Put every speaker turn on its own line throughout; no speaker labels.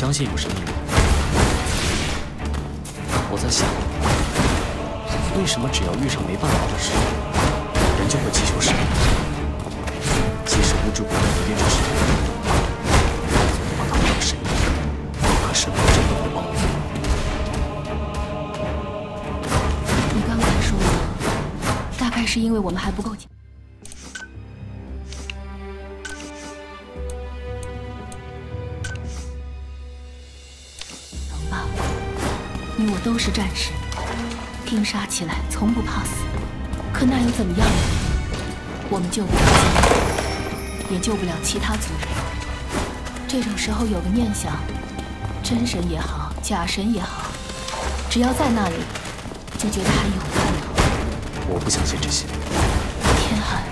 相信有神秘吗？我在想，为什么只要遇上没办法的事，人就会祈求神？即使无知不能改变这世界，我当不了神，可神真的会帮我？
你刚才说的，大概是因为我们还不够是战士，拼杀起来从不怕死。可那又怎么样呢？我们救不了自己，也救不了其他族人。这种时候有个念想，真神也好，假神也好，只要在那里，就觉得还有烦恼。
我不相信这些，
天寒，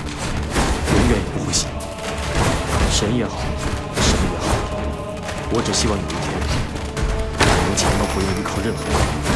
永远也不会信。神也好，神也好，我只希望有一天，我能强到不用依靠任何人。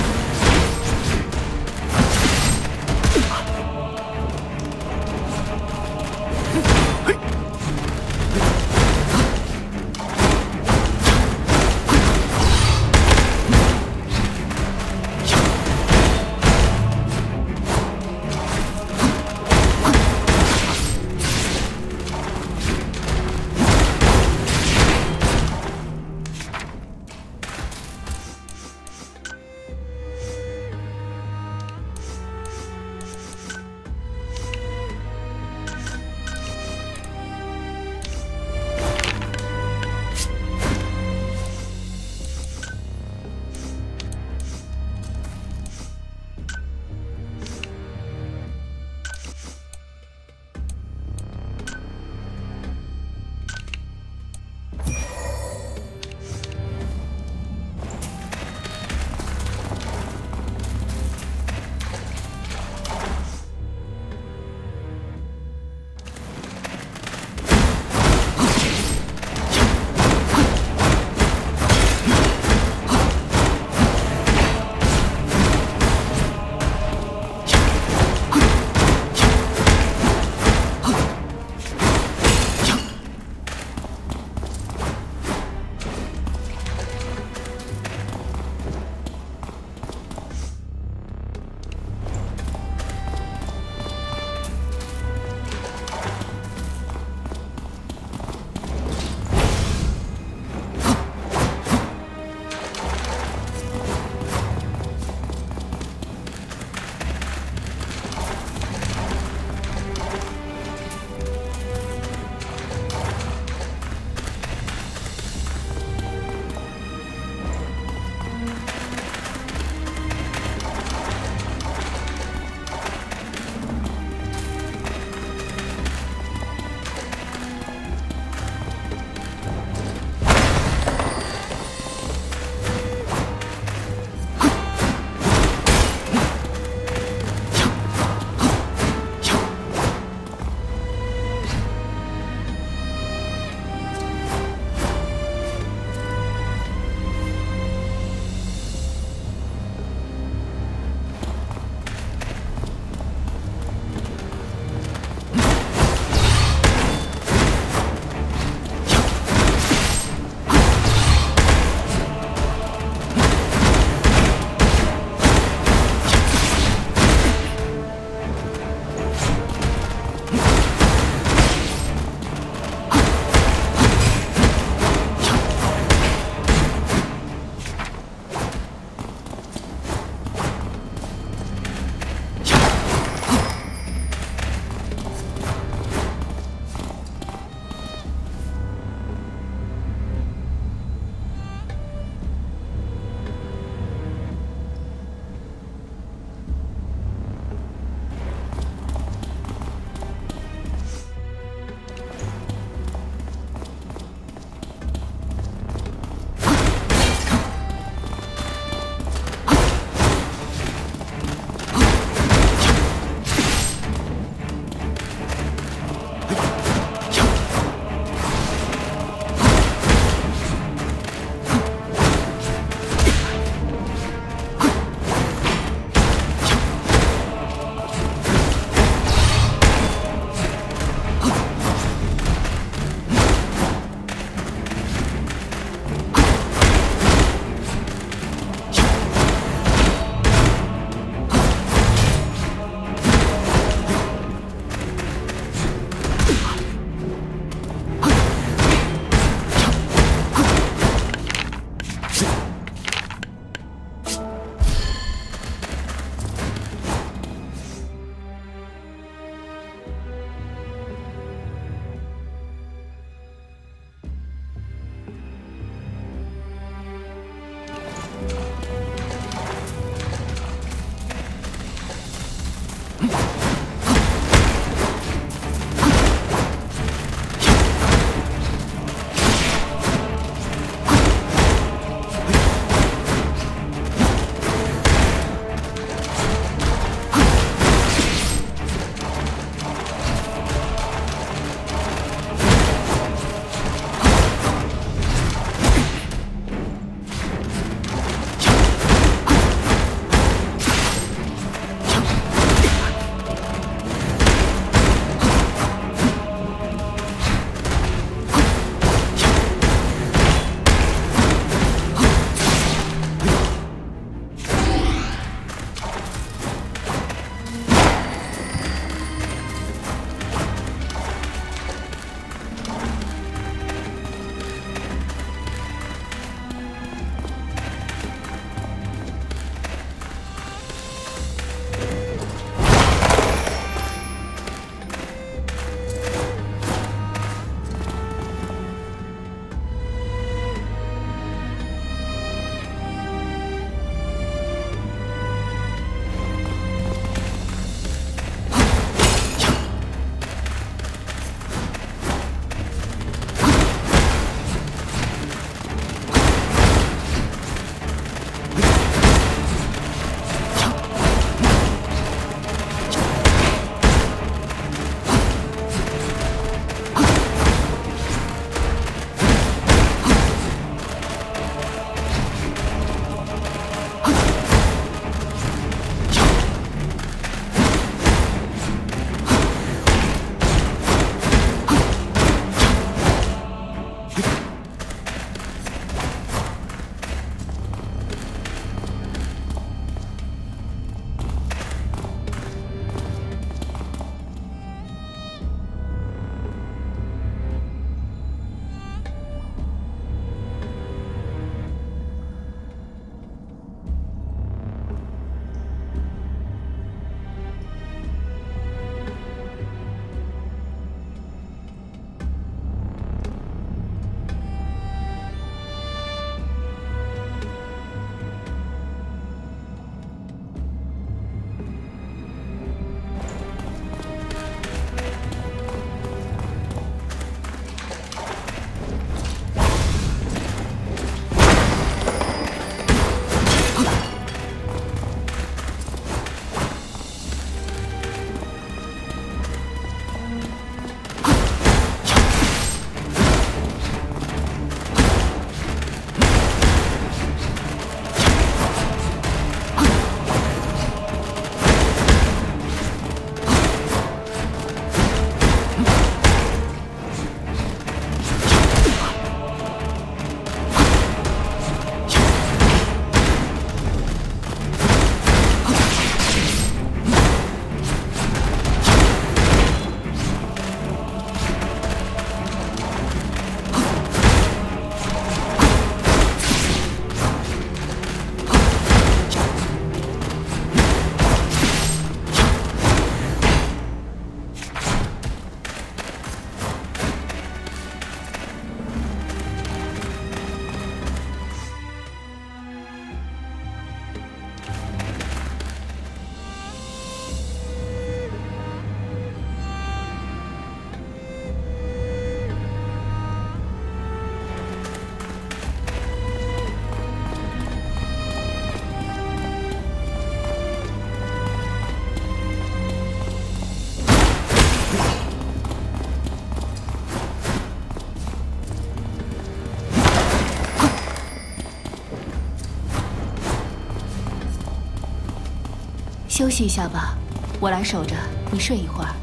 休息一下吧，我来守着，你睡一会儿。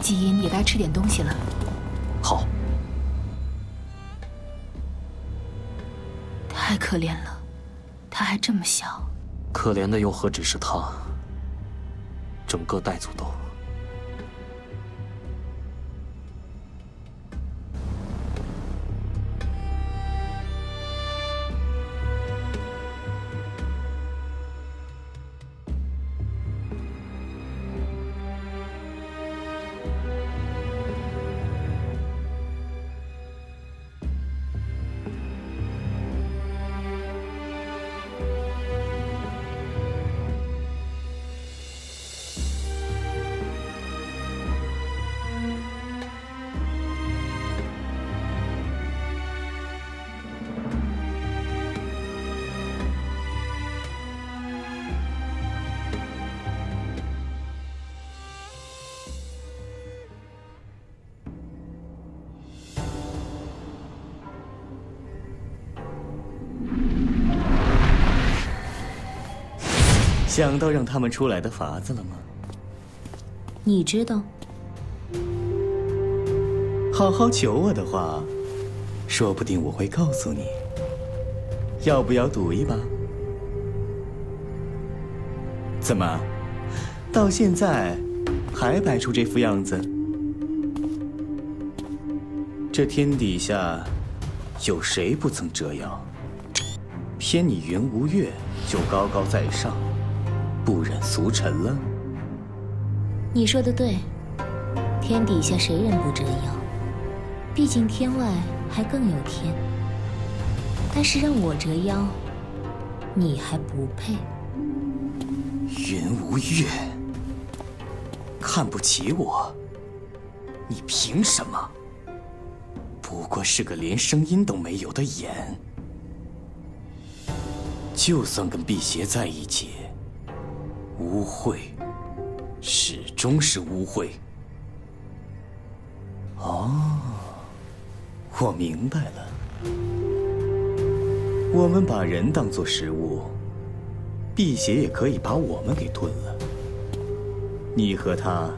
季音也该吃点东西了。
好。
太可怜了，他还这么小。
可怜的又何止是他，整个岱族都。
想到让他们出来的法子了吗？
你知道？
好好求我的话，说不定我会告诉你。要不要赌一把？怎么，到现在还摆出这副样子？这天底下有谁不曾折腰？偏你云无月就高高在上。不染俗尘了。
你说的对，天底下谁人不折腰？毕竟天外还更有天。但是让我折腰，你还不配。
云无月，看不起我？你凭什么？不过是个连声音都没有的眼。就算跟辟邪在一起。污秽，始终是污秽。哦，我明白了。我们把人当做食物，辟邪也可以把我们给吞了。你和他，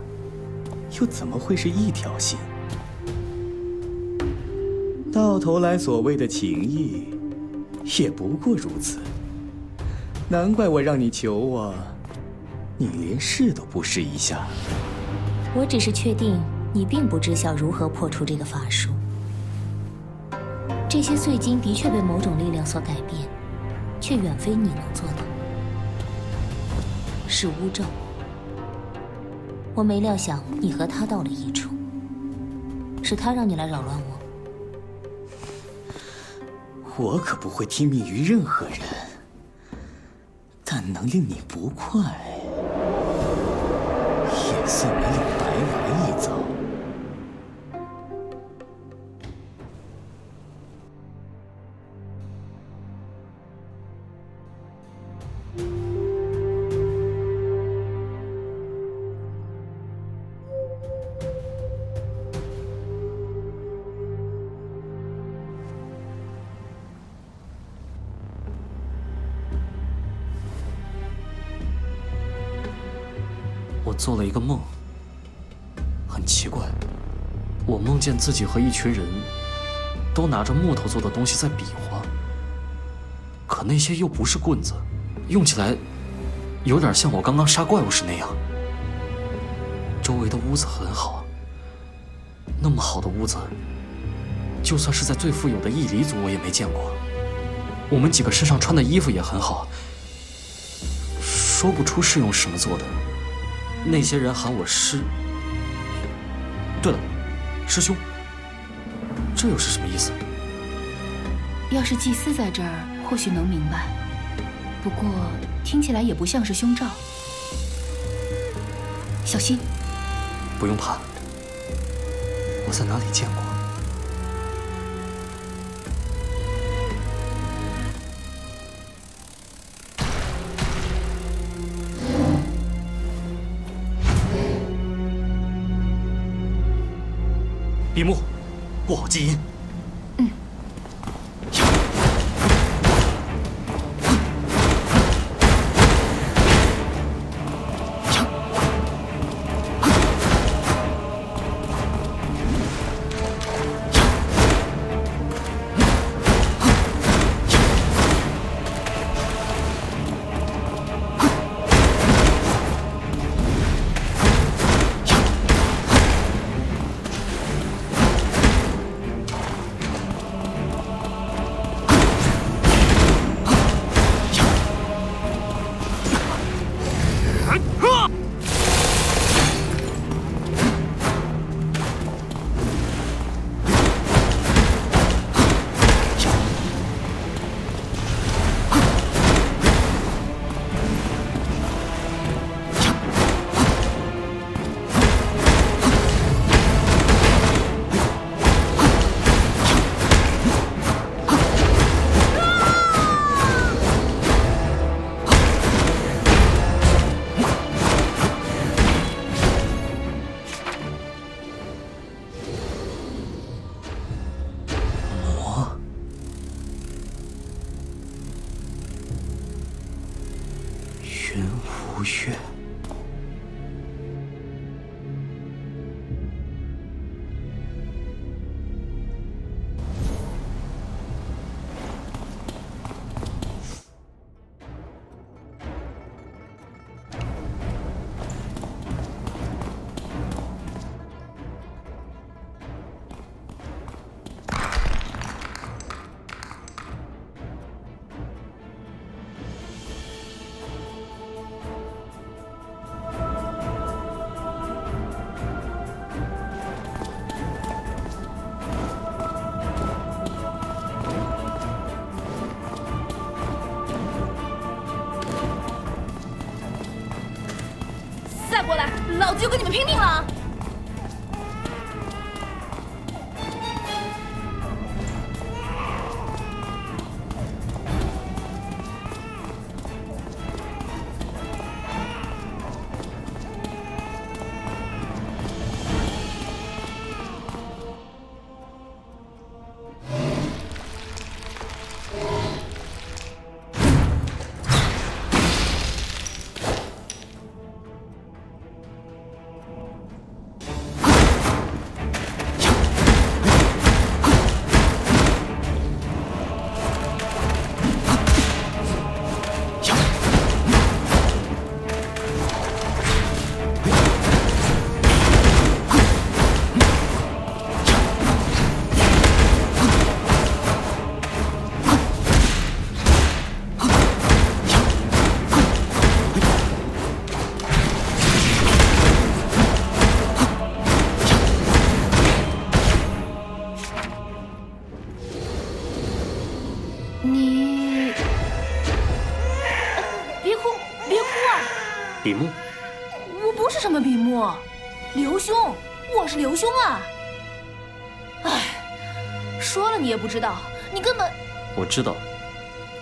又怎么会是一条心？到头来，所谓的情谊，也不过如此。难怪我让你求我。你连试都不试一下。
我只是确定你并不知晓如何破除这个法术。这些碎金的确被某种力量所改变，却远非你能做到。是巫咒。我没料想你和他到了一处。是他让你来扰乱我。
我可不会听命于任何人，但能令你不快。似没有白来一遭。
做了一个梦，很奇怪，我梦见自己和一群人都拿着木头做的东西在比划，可那些又不是棍子，用起来有点像我刚刚杀怪物时那样。周围的屋子很好，那么好的屋子，就算是在最富有的异离族，我也没见过。我们几个身上穿的衣服也很好，说不出是用什么做的。那些人喊我师。对了，师兄，这又是什么意思？
要是祭司在这儿，或许能明白。不过听起来也不像是凶兆。小心。
不用怕，我在哪里见过？紧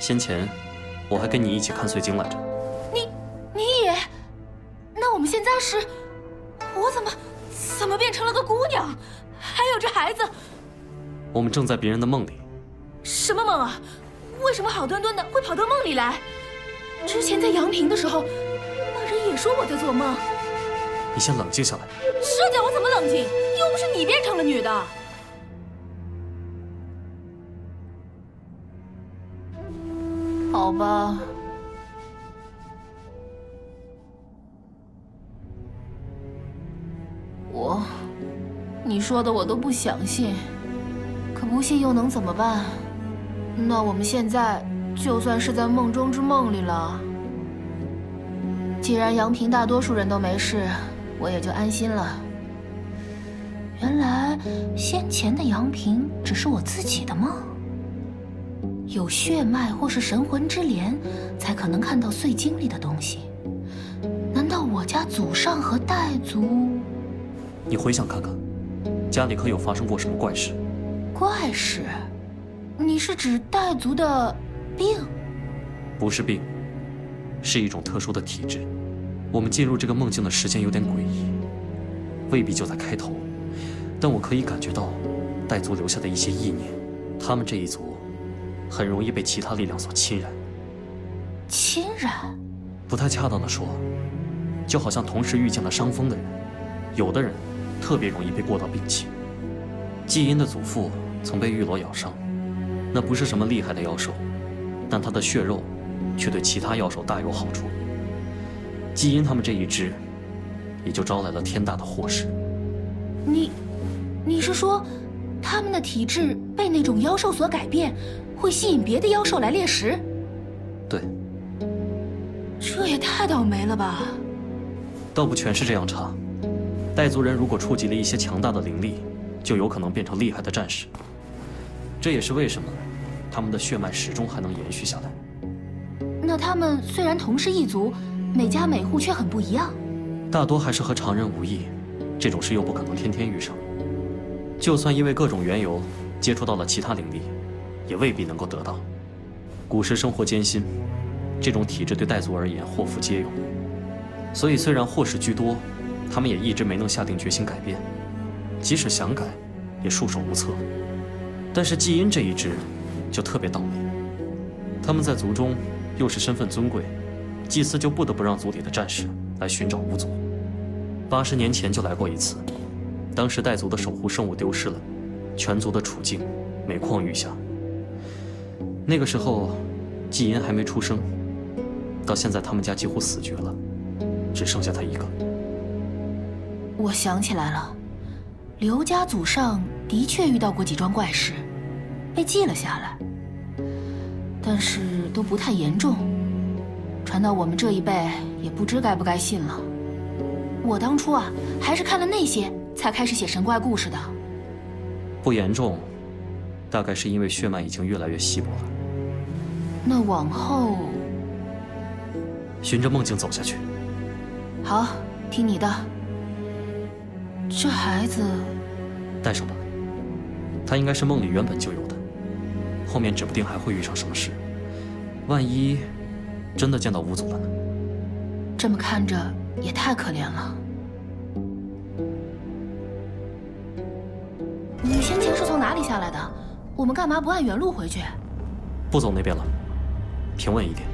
先前我还跟你一起看碎晶来着。
你你也？那我们现在是……我怎么怎么变成了个姑娘？还有这孩子？
我们正在别人的梦里。
什么梦啊？为什么好端端的会跑到梦里来？之前在阳平的时候，那人也说我在做梦。
你先冷静下来。
这叫我怎么冷静？又不是你变成了女的。吧，我，你说的我都不相信，可不信又能怎么办？那我们现在就算是在梦中之梦里了。既然杨平大多数人都没事。我也就安心了。原来先前的杨平只是我自己的梦。有血脉或是神魂之联，才可能看到碎晶里的东西。难道我家祖上和代族？
你回想看看，家里可有发生过什么怪事？
怪事？你是指代族的病？
不是病，是一种特殊的体质。我们进入这个梦境的时间有点诡异，未必就在开头，但我可以感觉到代族留下的一些意念。他们这一族很容易被其他力量所侵染。
侵染？
不太恰当的说，就好像同时遇见了伤风的人，有的人特别容易被过到病气。季音的祖父曾被玉罗咬伤，那不是什么厉害的妖兽，但他的血肉却对其他妖兽大有好处。季因他们这一支，也就招来了天大的祸事。
你，你是说，他们的体质被那种妖兽所改变，会吸引别的妖兽来猎食？
对。
这也太倒霉了吧！
倒不全是这样差。带族人如果触及了一些强大的灵力，就有可能变成厉害的战士。这也是为什么，他们的血脉始终还能延续下来。
那他们虽然同是一族。每家每户却很不一样，
大多还是和常人无异，这种事又不可能天天遇上。就算因为各种缘由接触到了其他灵力，也未必能够得到。古时生活艰辛，这种体质对岱族而言祸福皆有，所以虽然祸事居多，他们也一直没能下定决心改变，即使想改，也束手无策。但是季阴这一支就特别倒霉，他们在族中又是身份尊贵。祭司就不得不让族里的战士来寻找巫族。八十年前就来过一次，当时带族的守护圣物丢失了，全族的处境每况愈下。那个时候，季银还没出生，到现在他们家几乎死绝了，只剩下他一个。
我想起来了，刘家祖上的确遇到过几桩怪事，被记了下来，但是都不太严重。传到我们这一辈，也不知该不该信了。我当初啊，还是看了那些才开始写神怪故事的。
不严重，大概是因为血脉已经越来越稀薄了。
那往后，
循着梦境走下去。
好，听你的。这孩子，
带上吧。他应该是梦里原本就有的，后面指不定还会遇上什么事。万一……真的见到吴总了呢？
这么看着也太可怜了。你先前是从哪里下来的？我们干嘛不按原路回去？
不走那边了，平稳一点。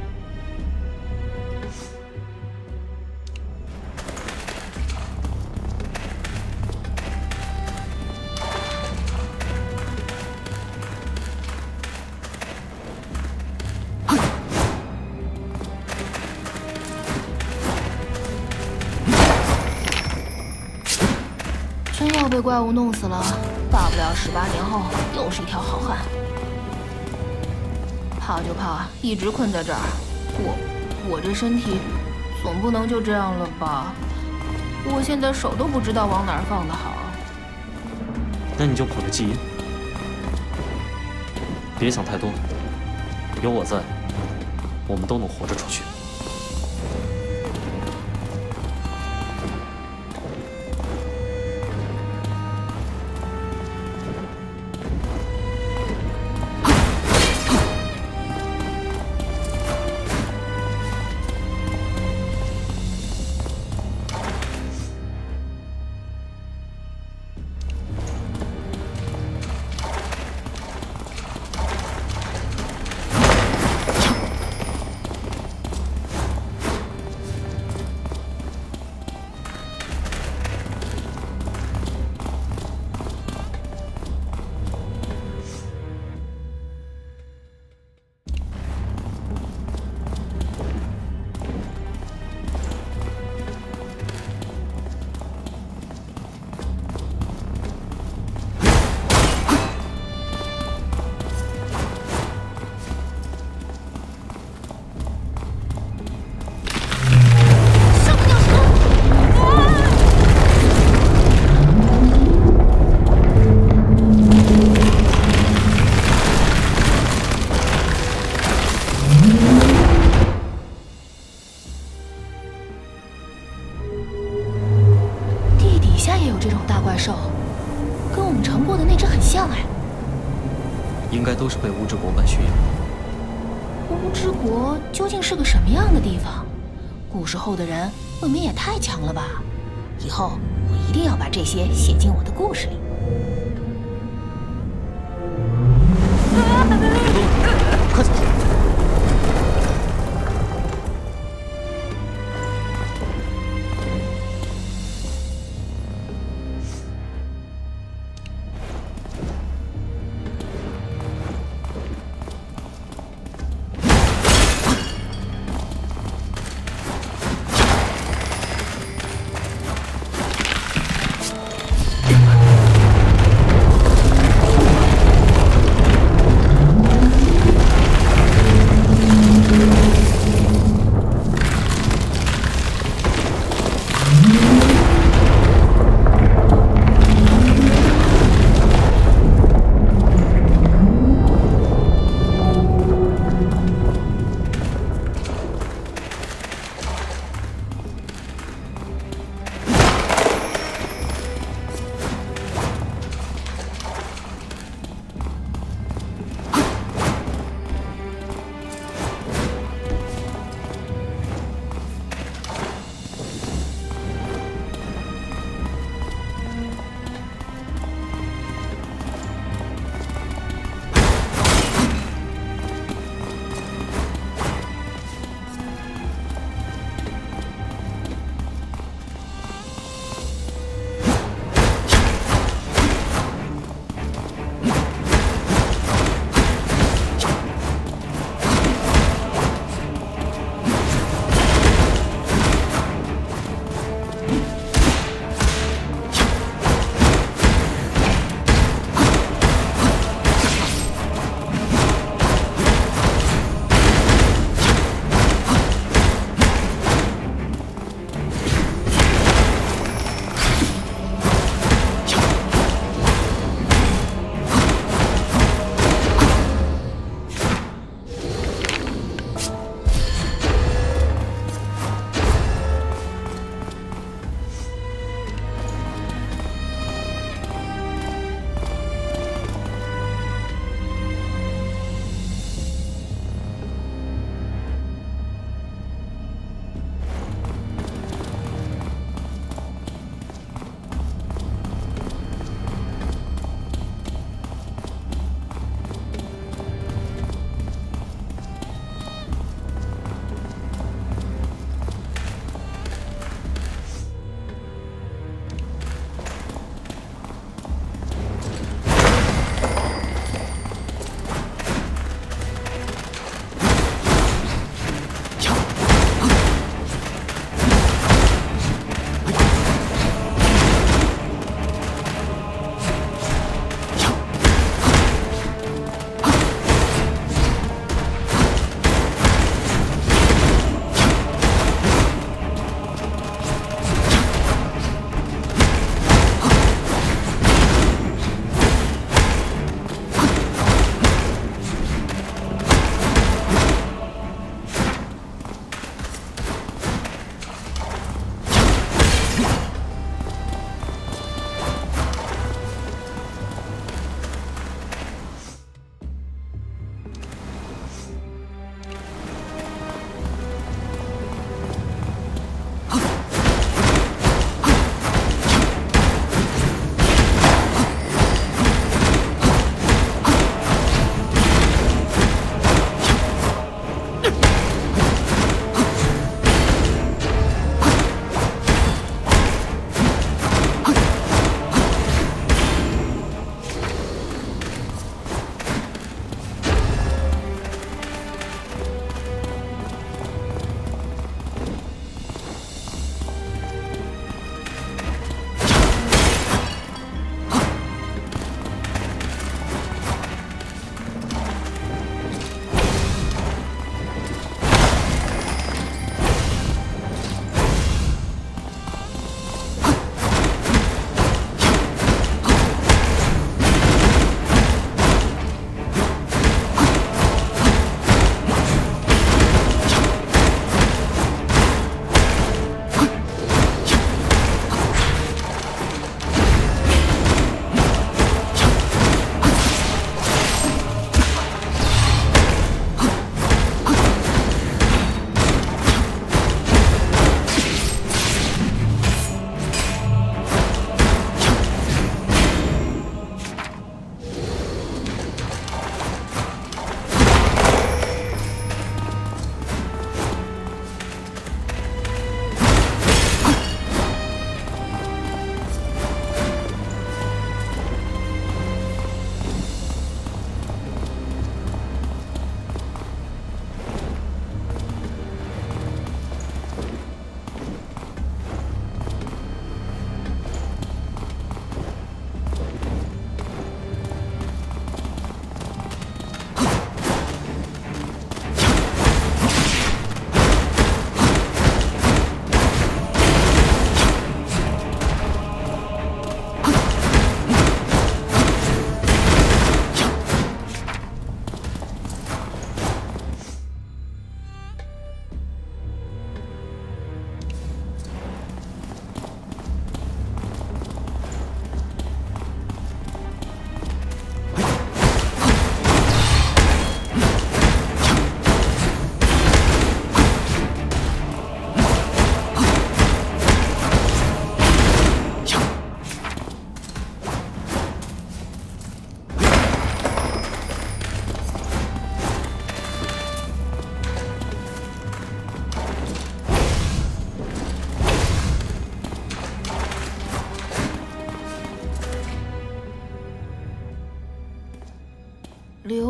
真要被怪物弄死了，大不了十八年后又是一条好汉。怕就怕一直困在这儿，我我这身体总不能就这样了吧？我现在手都不知道往哪儿放的好。
那你就捧着基因，别想太多，有我在，我们都能活着出去。
后的人未免也太强了吧！以后我一定要把这些写进我的故事里。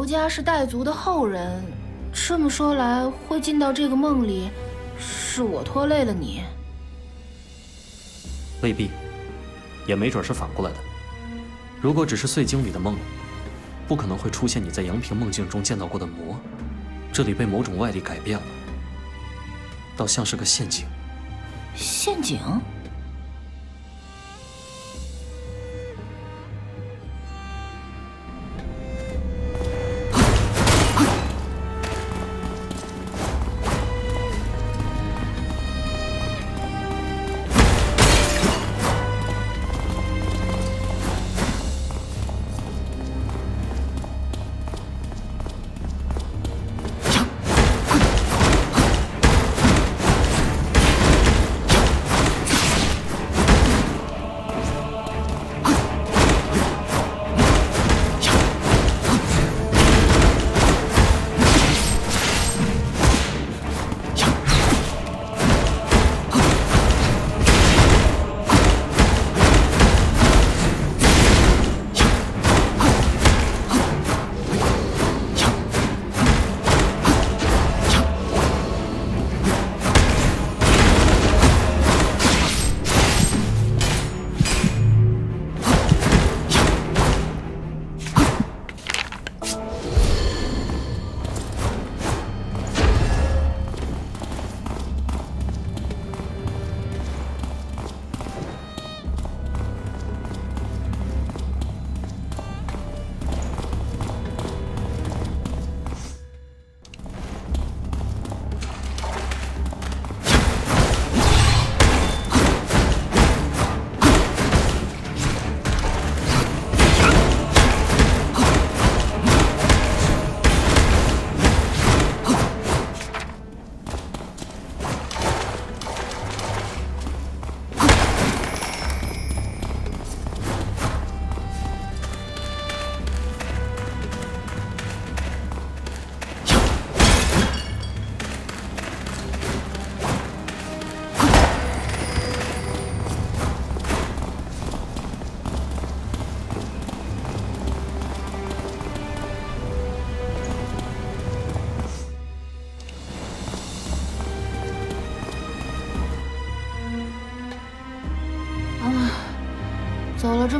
家是岱族的后人，这么说来，会进到这个梦里，是我拖累了你。
未必，也没准是反过来的。如果只是碎经里的梦，不可能会出现你在阳平梦境中见到过的魔。这里被某种外力改变了，倒像是个陷阱。
陷阱？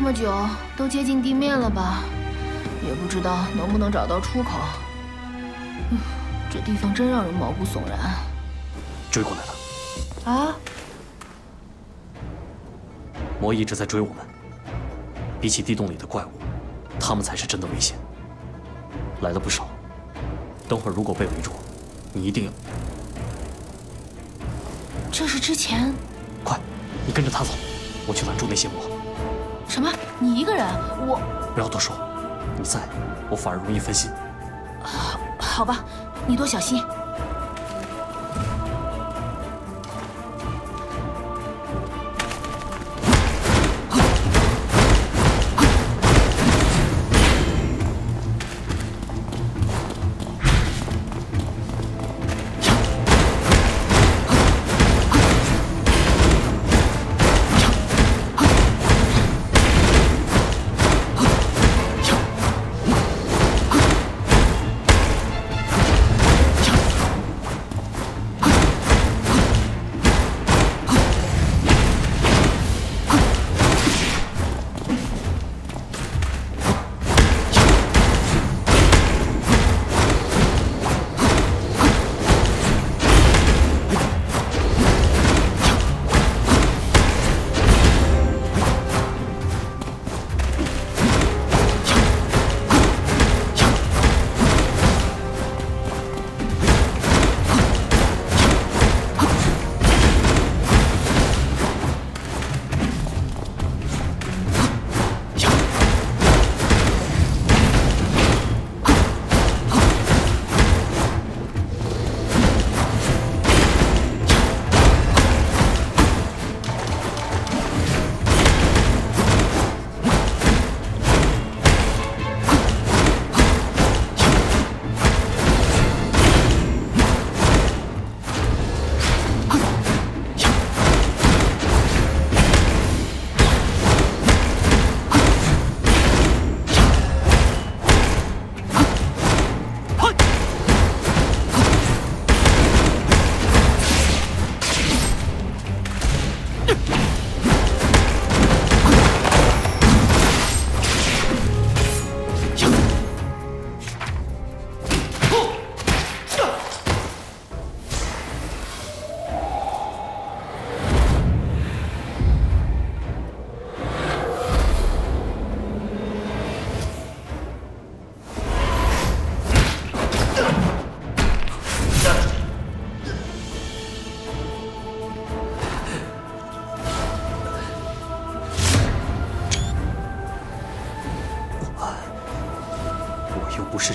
这么久，都接近地面了吧？也不知道能不能找到出口。嗯，这地方真让人毛骨悚然。
追过来了。
啊！
魔一直在追我们。比起地洞里的怪物，他们才是真的危险。来了不少。等会儿如果被围住，你一定要……
这是之前……
快，你跟着他走，我去拦住那些魔。
我
不要多说，你在，我反而容易分心。
好，好吧，你多小心。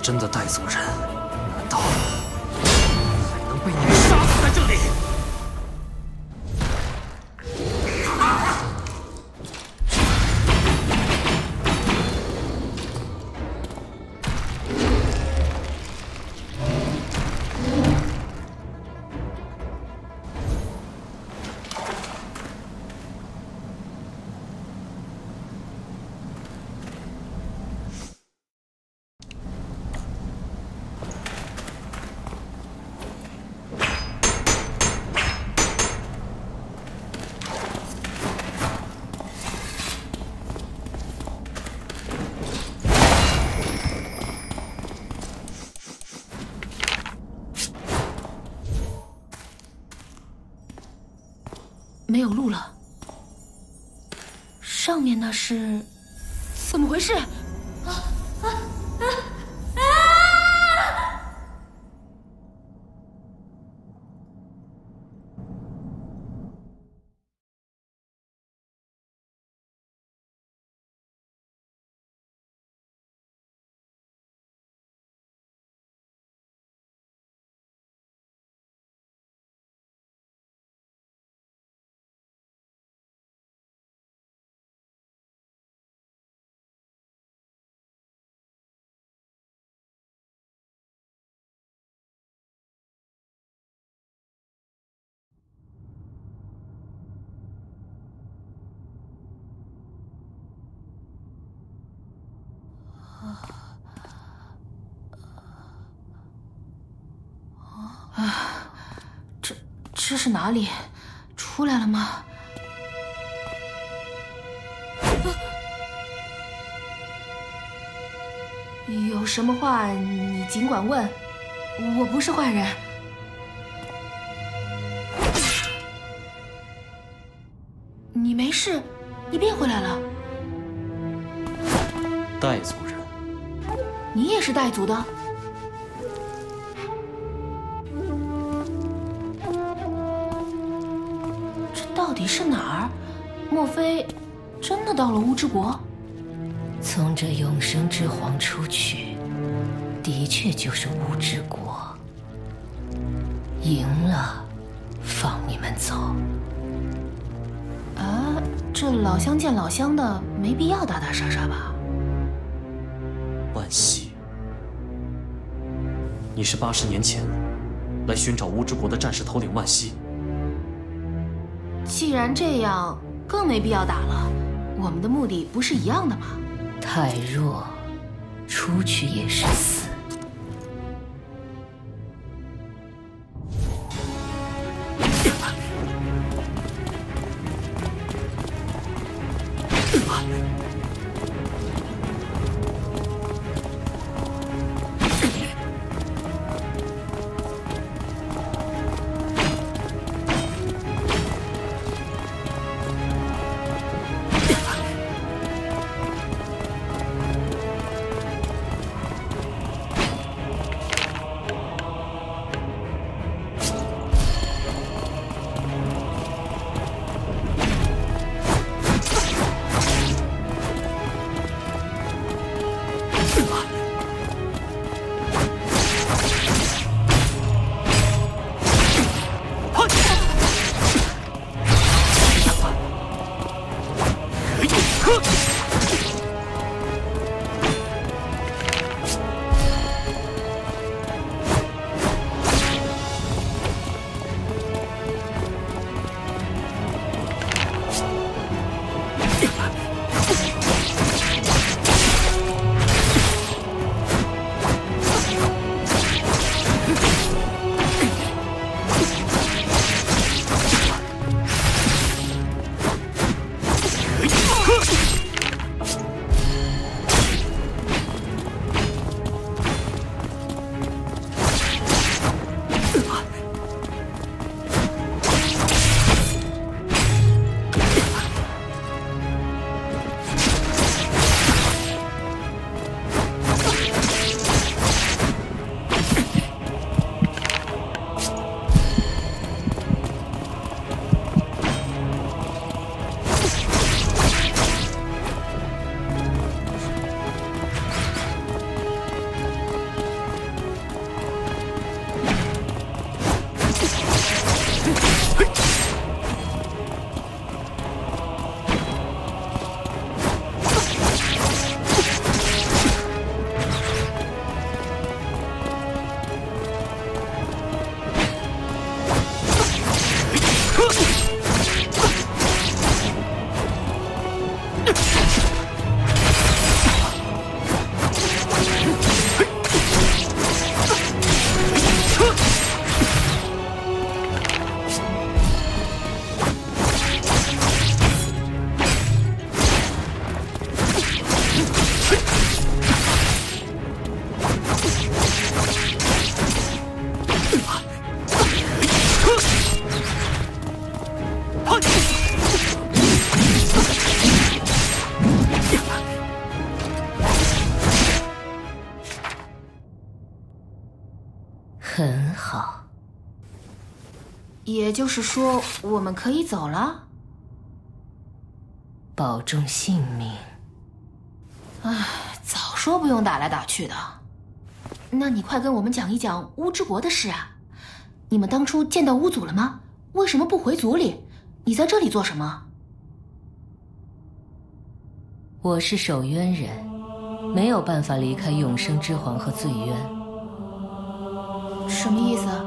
真的带走人，
有路了，上面那是怎么回事？这是哪里？出来了吗？有什么话你尽管问，我不是坏人。你没事，你变回来了。
带族人，
你也是带族的？底是哪儿？莫非真的到了乌之国？
从这永生之皇出去，的确就是乌之国。赢了，放你们走。
啊，这老乡见老乡的，没必要打打杀杀吧？
万熙，你是八十年前来寻找乌之国的战士头领万熙。
既然这样，更没必要打了。我们的目的不是一样的吗？
太弱，出去也是死。
就是说，我们可以走了。
保重性命。
唉，早说不用打来打去的。那你快跟我们讲一讲巫之国的事啊！你们当初见到巫祖了吗？为什么不回族里？你在这里做什么？
我是守渊人，没有办法离开永生之皇和醉渊。
什么意思？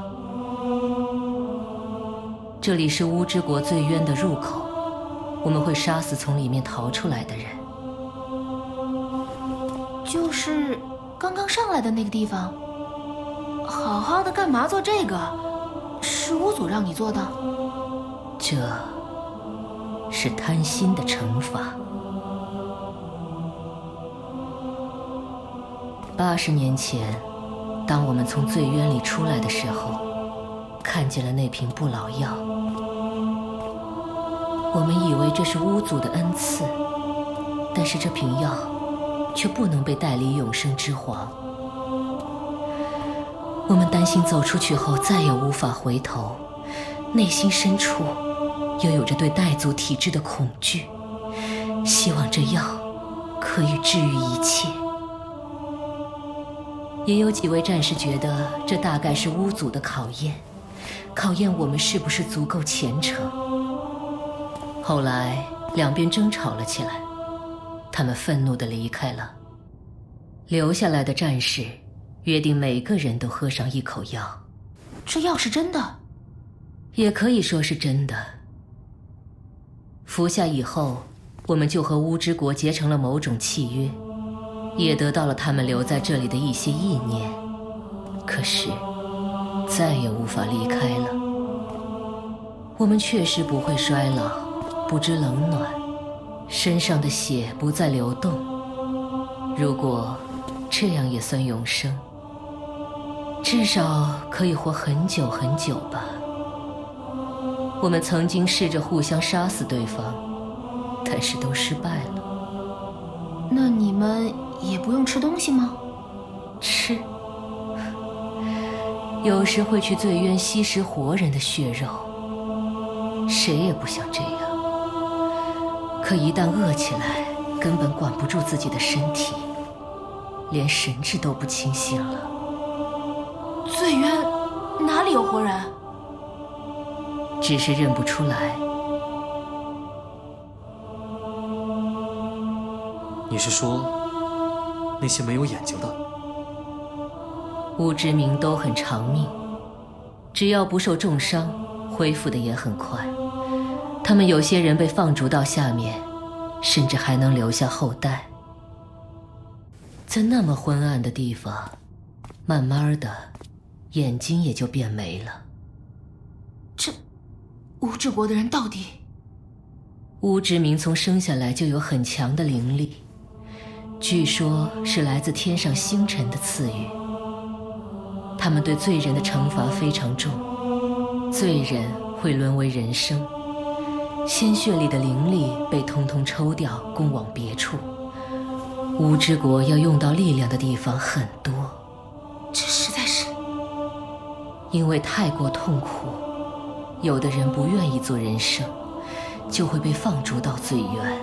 这里是巫之国最渊的入口，我们会杀死从里面逃出来的人。
就是刚刚上来的那个地方。好好的，干嘛做这个？是巫祖让你做的？
这是贪心的惩罚。八十年前，当我们从醉渊里出来的时候，看见了那瓶不老药。我们以为这是巫祖的恩赐，但是这瓶药却不能被带离永生之皇。我们担心走出去后再也无法回头，内心深处又有着对带族体质的恐惧，希望这药可以治愈一切。也有几位战士觉得这大概是巫祖的考验，考验我们是不是足够虔诚。后来，两边争吵了起来，他们愤怒地离开了。留下来的战士约定，每个人都喝上一口药。
这药是真的，
也可以说是真的。服下以后，我们就和巫之国结成了某种契约，也得到了他们留在这里的一些意念。可是，再也无法离开了。我们确实不会衰老。不知冷暖，身上的血不再流动。如果这样也算永生，至少可以活很久很久吧。我们曾经试着互相杀死对方，但是都失败了。
那你们也不用吃东西吗？
吃，有时会去醉渊吸食活人的血肉。谁也不想这样。可一旦饿起来，根本管不住自己的身体，连神志都不清醒了。
醉渊哪里有活人？
只是认不出来。
你是说那些没有眼睛的？
乌之民都很长命，只要不受重伤，恢复的也很快。他们有些人被放逐到下面，甚至还能留下后代。在那么昏暗的地方，慢慢的，眼睛也就变没了。
这，巫之国的人到底？
巫之民从生下来就有很强的灵力，据说是来自天上星辰的赐予。他们对罪人的惩罚非常重，罪人会沦为人生。鲜血里的灵力被通通抽掉，供往别处。巫之国要用到力量的地方很多，
这实在是
因为太过痛苦。有的人不愿意做人生，就会被放逐到最远。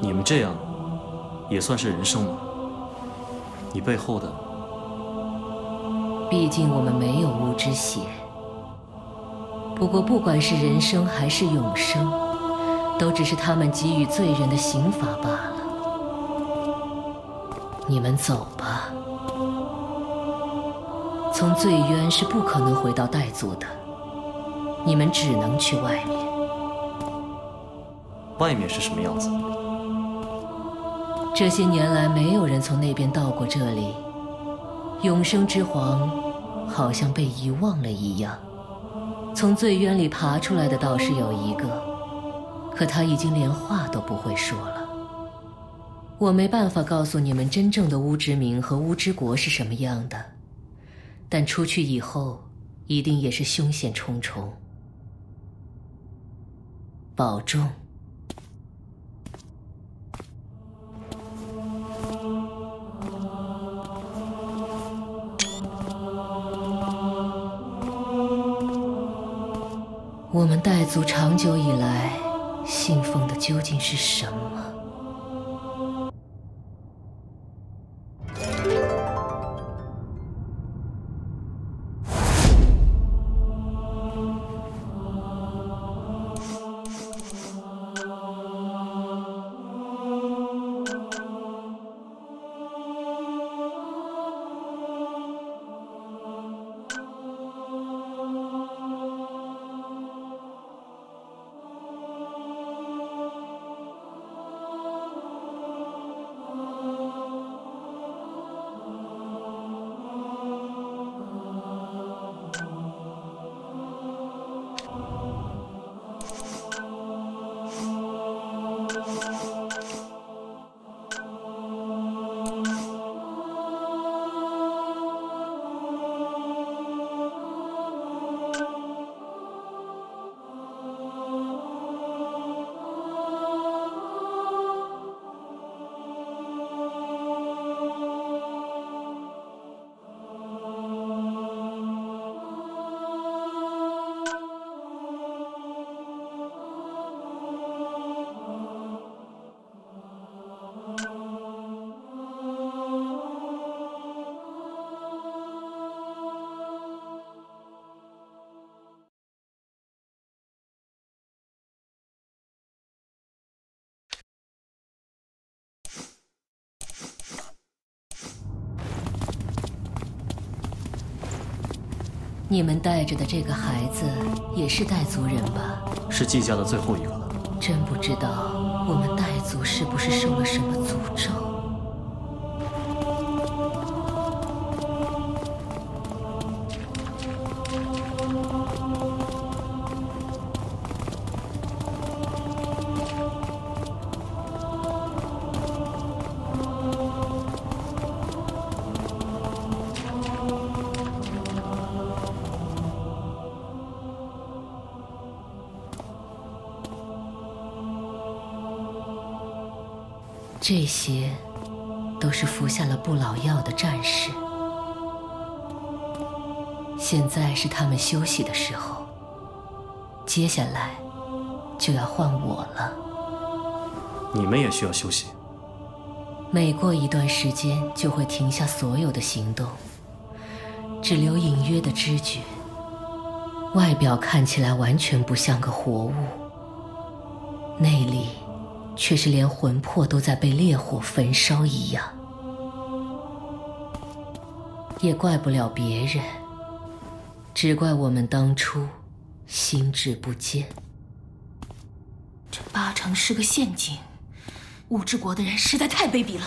你们这样也算是人生吗？你背后的，
毕竟我们没有巫之血。不过，不管是人生还是永生，都只是他们给予罪人的刑罚罢了。你们走吧，从罪渊是不可能回到岱族的，你们只能去外面。
外面是什么样子？
这些年来，没有人从那边到过这里。永生之皇好像被遗忘了一样。从最渊里爬出来的倒是有一个，可他已经连话都不会说了。我没办法告诉你们真正的乌之名和乌之国是什么样的，但出去以后一定也是凶险重重。保重。我们戴族长久以来信奉的究竟是什么？你们带着的这个孩子也是带族人吧？
是季家的最后一个了。
真不知道我们带族是不是受了什么诅咒。他们休息的时候，接下来就要换我了。
你们也需要休息。
每过一段时间就会停下所有的行动，只留隐约的知觉，外表看起来完全不像个活物，内里。却是连魂魄都在被烈火焚烧一样，也怪不了别人，只怪我们当初心智不坚。
这八成是个陷阱，武之国的人实在太卑鄙了。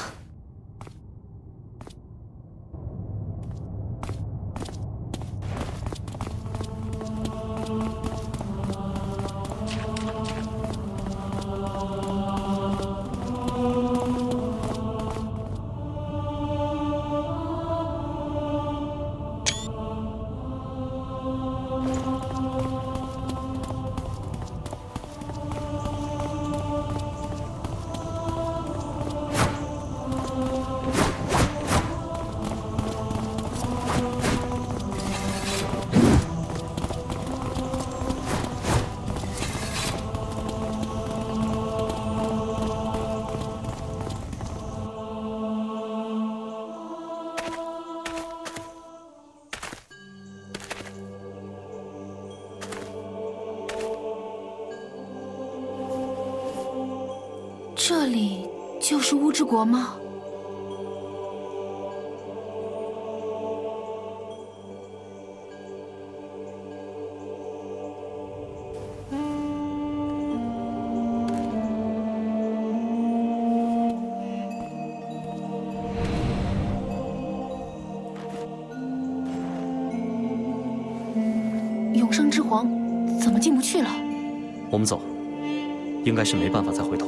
应该是没办法再回头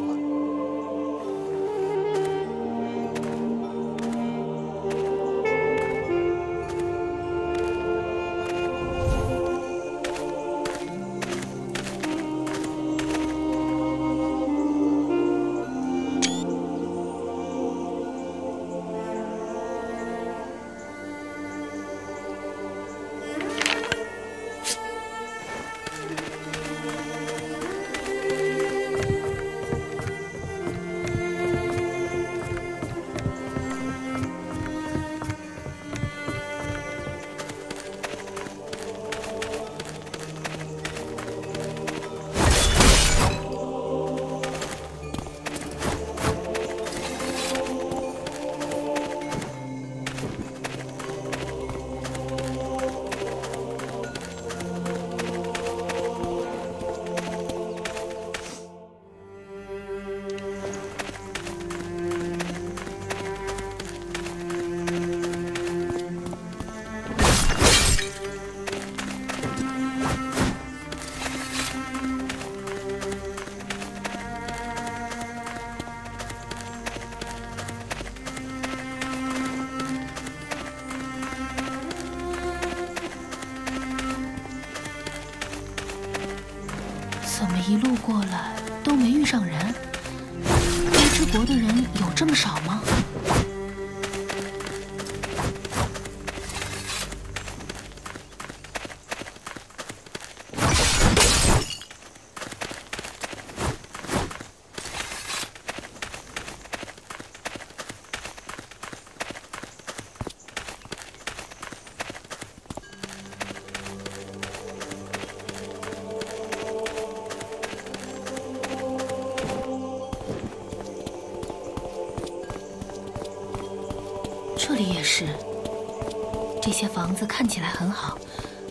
些房子看起来很好，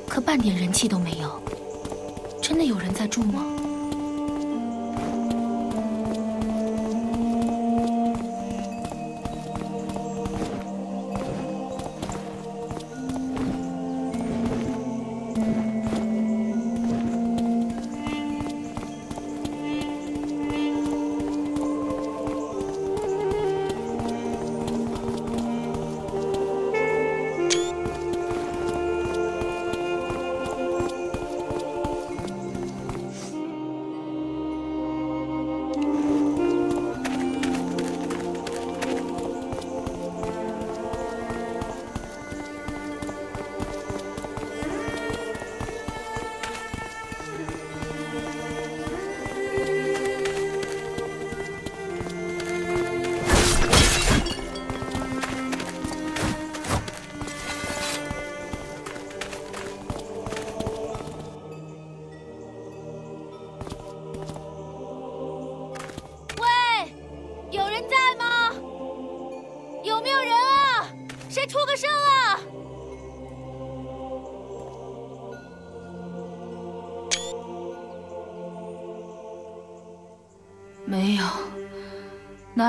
可半点人气都没有。真的有人在住吗？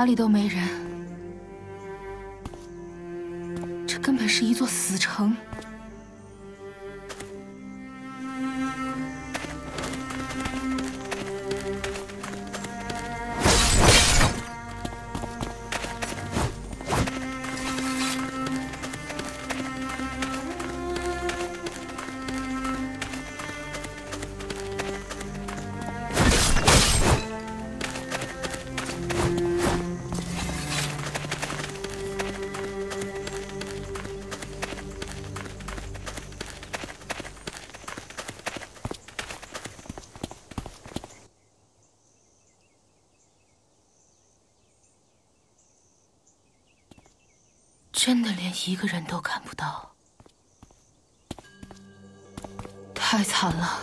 哪里都没人。一个人都看不到，太惨了！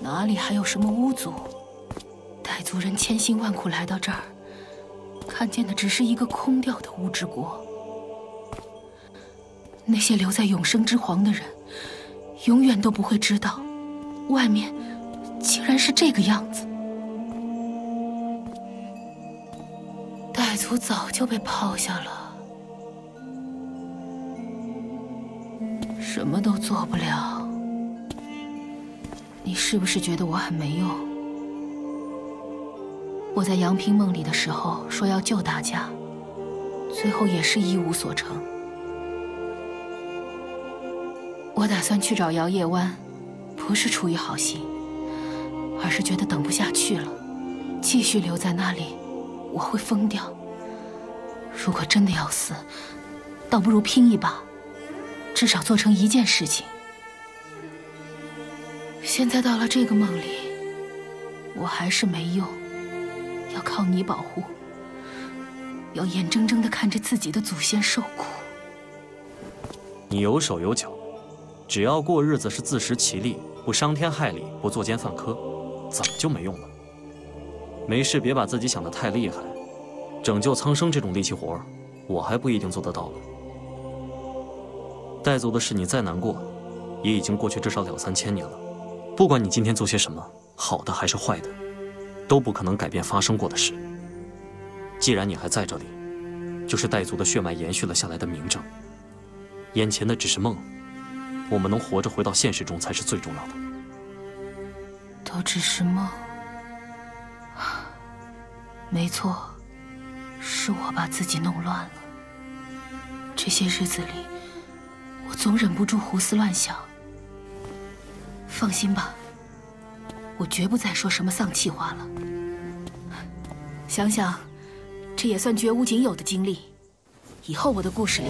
哪里还有什么巫族？傣族人千辛万苦来到这儿，看见的只是一个空掉的巫之国。那些留在永生之皇的人，永远都不会知道，外面竟然是这个样子。我早就被抛下了，什么都做不了。你是不是觉得我很没用？我在阳平梦里的时候说要救大家，最后也是一无所成。我打算去找姚叶湾，不是出于好心，而是觉得等不下去了，继续留在那里，我会疯掉。如果真的要死，倒不如拼一把，至少做成一件事情。现在到了这个梦里，我还是没用，要靠你保护，要眼睁睁的看着自己的祖先受苦。
你有手有脚，只要过日子是自食其力，不伤天害理，不作奸犯科，怎么就没用了？没事，别把自己想得太厉害。拯救苍生这种力气活，我还不一定做得到呢。带走的事，你再难过，也已经过去至少两三千年了。不管你今天做些什么，好的还是坏的，都不可能改变发生过的事。既然你还在这里，就是带族的血脉延续了下来的明证。眼前的只是梦，我们能活着回到现实中才是最重要的。
都只是梦，没错，是我把自己弄乱了。这些日子里，我总忍不住胡思乱想，放心吧，我绝不再说什么丧气话了。想想，这也算绝无仅有的经历。以后我的故事里。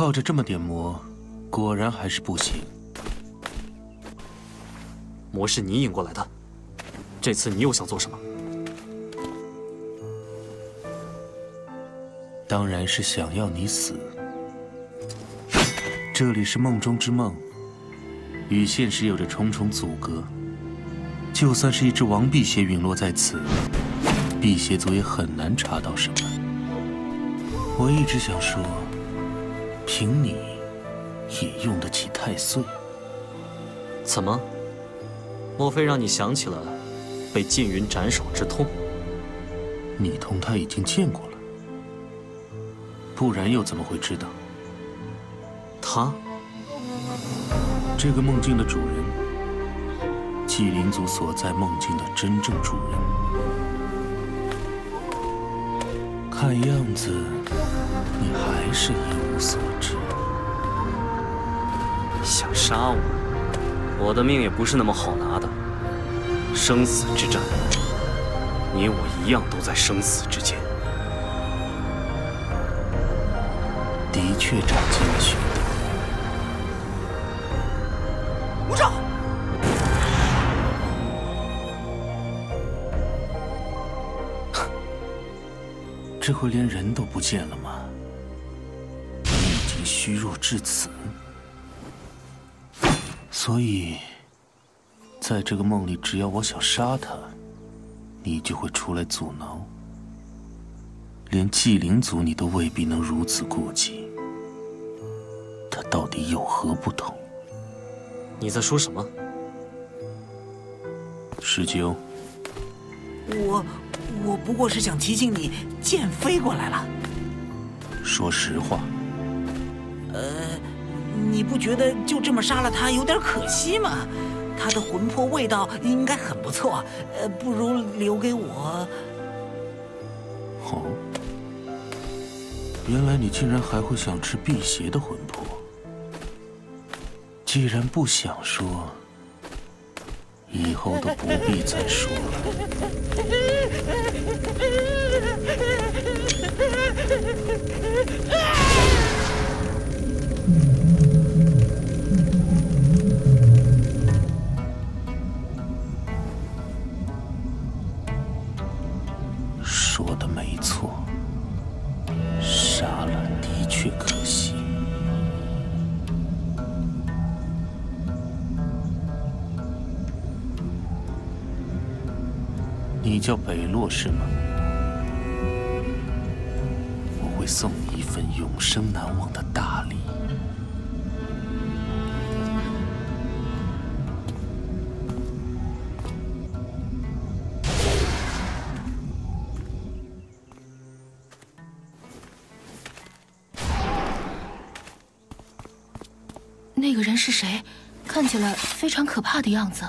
靠着这么点魔，果然还是不行。
魔是你引过来的，这次你又想做什么？
当然是想要你死。这里是梦中之梦，与现实有着重重阻隔。就算是一只王辟邪陨落在此，辟邪族也很难查到什么。我一直想说。凭你，也用得起太岁？
怎么？莫非让你想起了被禁云斩首之痛？
你同他已经见过了，不然又怎么会知道？
他，
这个梦境的主人，纪灵族所在梦境的真正主人。看样子，你还是一无所知。
想杀我，我的命也不是那么好拿的。生死之战，你我一样都在生死之间。
的确长进去。
无
这回连人都不见了吗？你已经虚弱至此，所以，在这个梦里，只要我想杀他，你就会出来阻挠。连纪灵族你都未必能如此顾忌，他到底有何不同？
你在说什么？
十九，
我。我不过是想提醒你，剑飞过来了。
说实话。
呃，你不觉得就这么杀了他有点可惜吗？他的魂魄味道应该很不错，呃，不如留给我。
哦，原来你竟然还会想吃辟邪的魂魄。既然不想说。以后都不必再说了。
那个人是谁？看起来非常可怕的样子。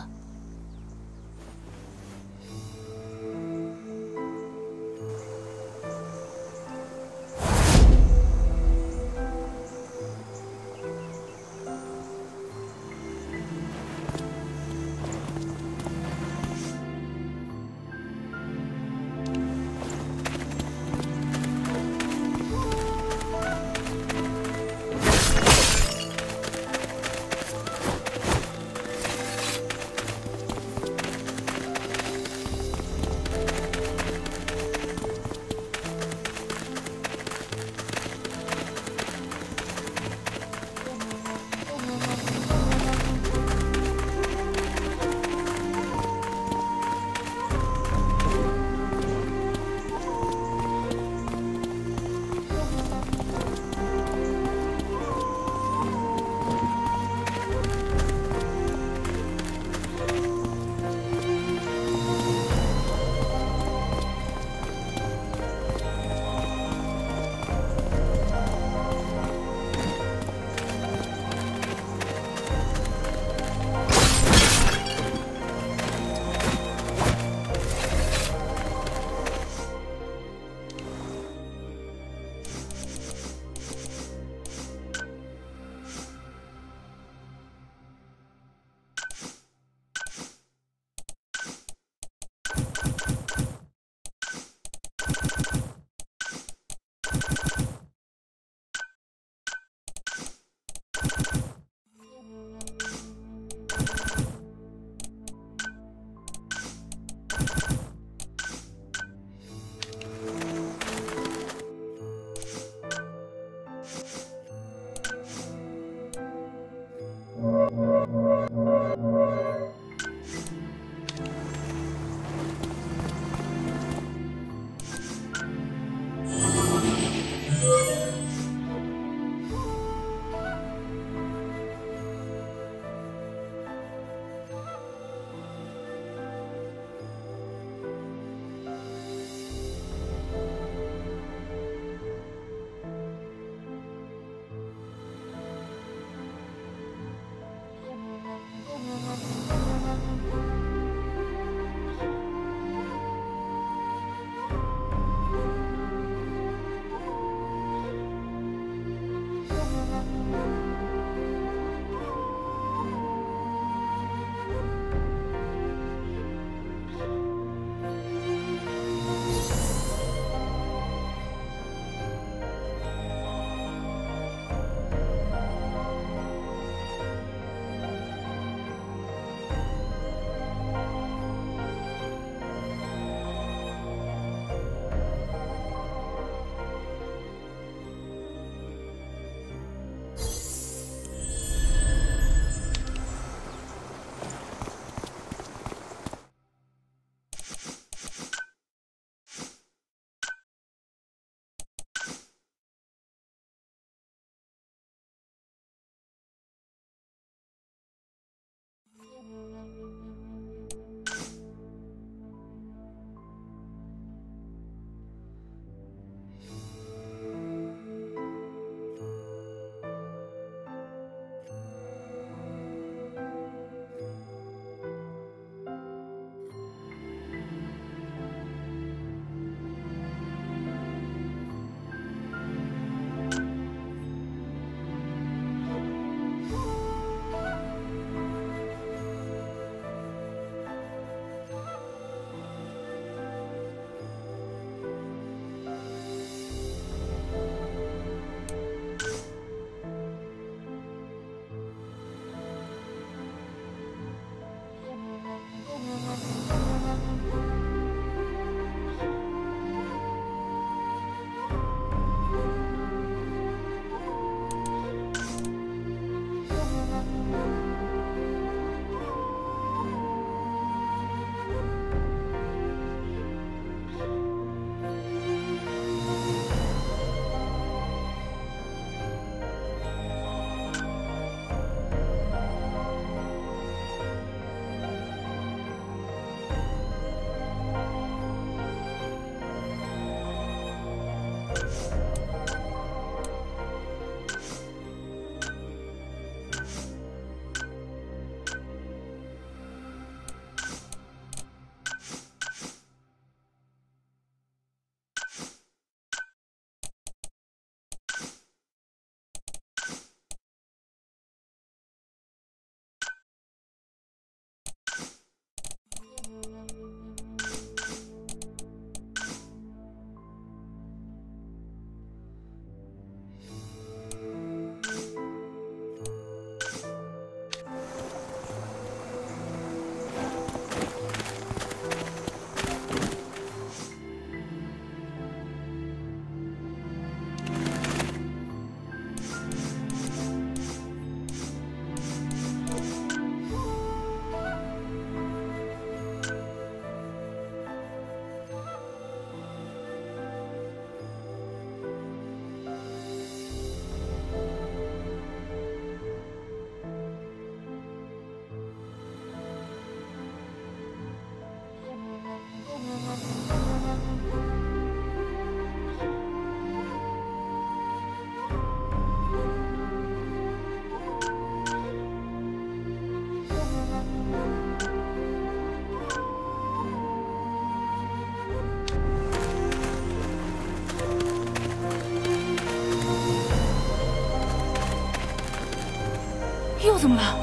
怎么了？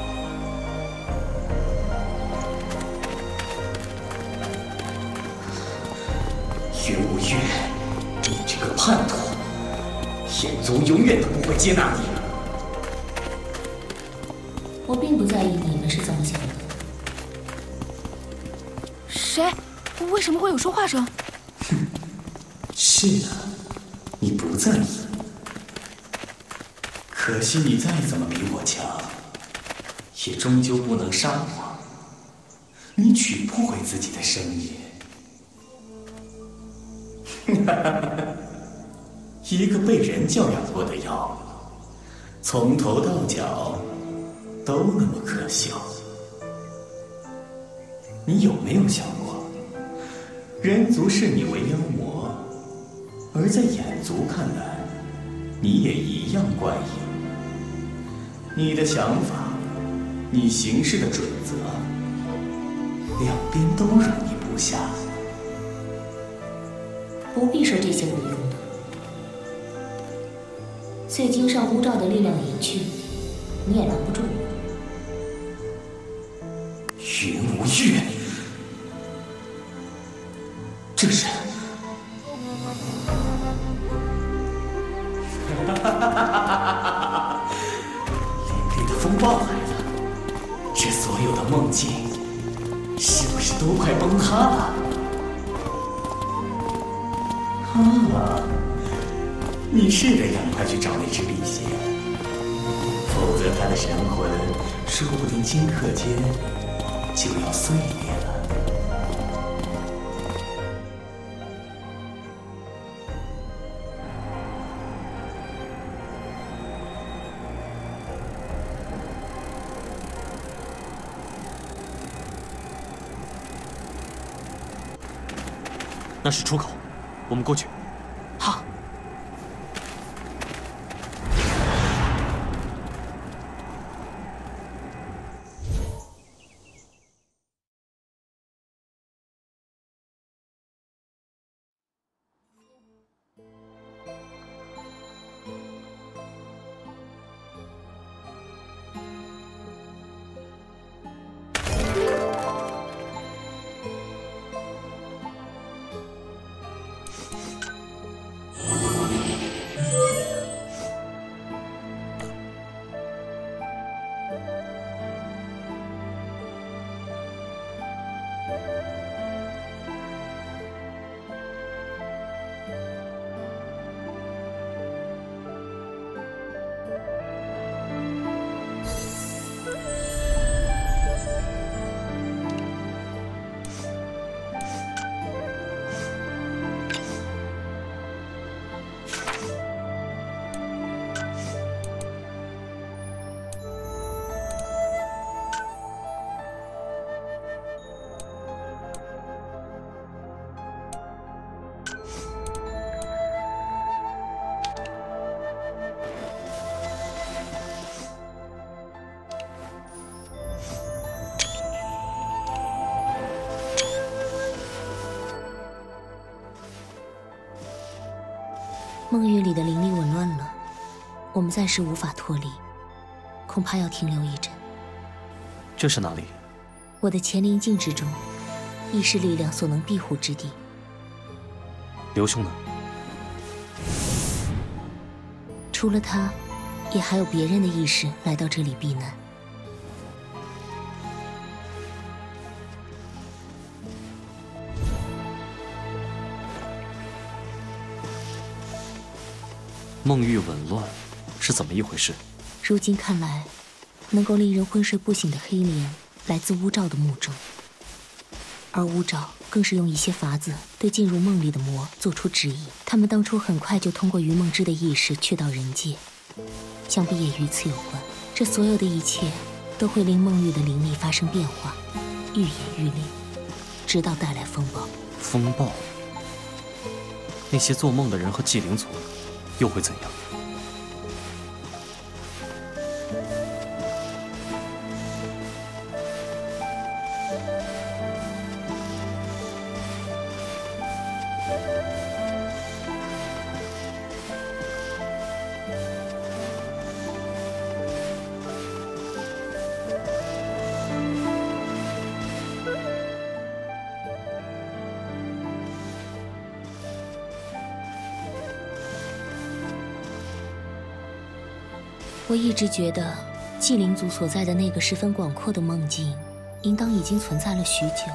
云无月，你这个叛徒，眼族永远都不会接纳你。
我并不在意你们是怎么想的。
谁？为什么会有说话声？
哼是啊，你不在意。可惜你再怎么比我强，也终究不能杀我。你取不回自己的生命。一个被人教养过的妖，从头到脚都那么可笑。你有没有想过，人族视你为妖魔，而在眼族看来，你也一样怪异。你的想法，你行事的准则，两边都容你不下。
不必说这些无用的。碎金上乌罩的力量已去，你也拦不住我。
那
是出口，我们过去。
梦域里的灵力紊乱了，我们暂时无法脱离，恐怕要停留一阵。
这是哪里？
我的乾灵境之中，亦是力量所能庇护之地。
刘兄呢？
除了他，也还有别人的意识来到这里避难。
梦域紊乱，是怎么一回事？
如今看来，能够令人昏睡不醒的黑莲，来自乌兆的墓中。而乌兆更是用一些法子对进入梦里的魔做出指引。他们当初很快就通过于梦之的意识去到人界，想必也与此有关。这所有的一切，都会令梦域的灵力发生变化，愈演愈烈，直到带来风暴。
风暴？那些做梦的人和祭灵族。又会怎样？
直觉得，祭灵族所在的那个十分广阔的梦境，应当已经存在了许久。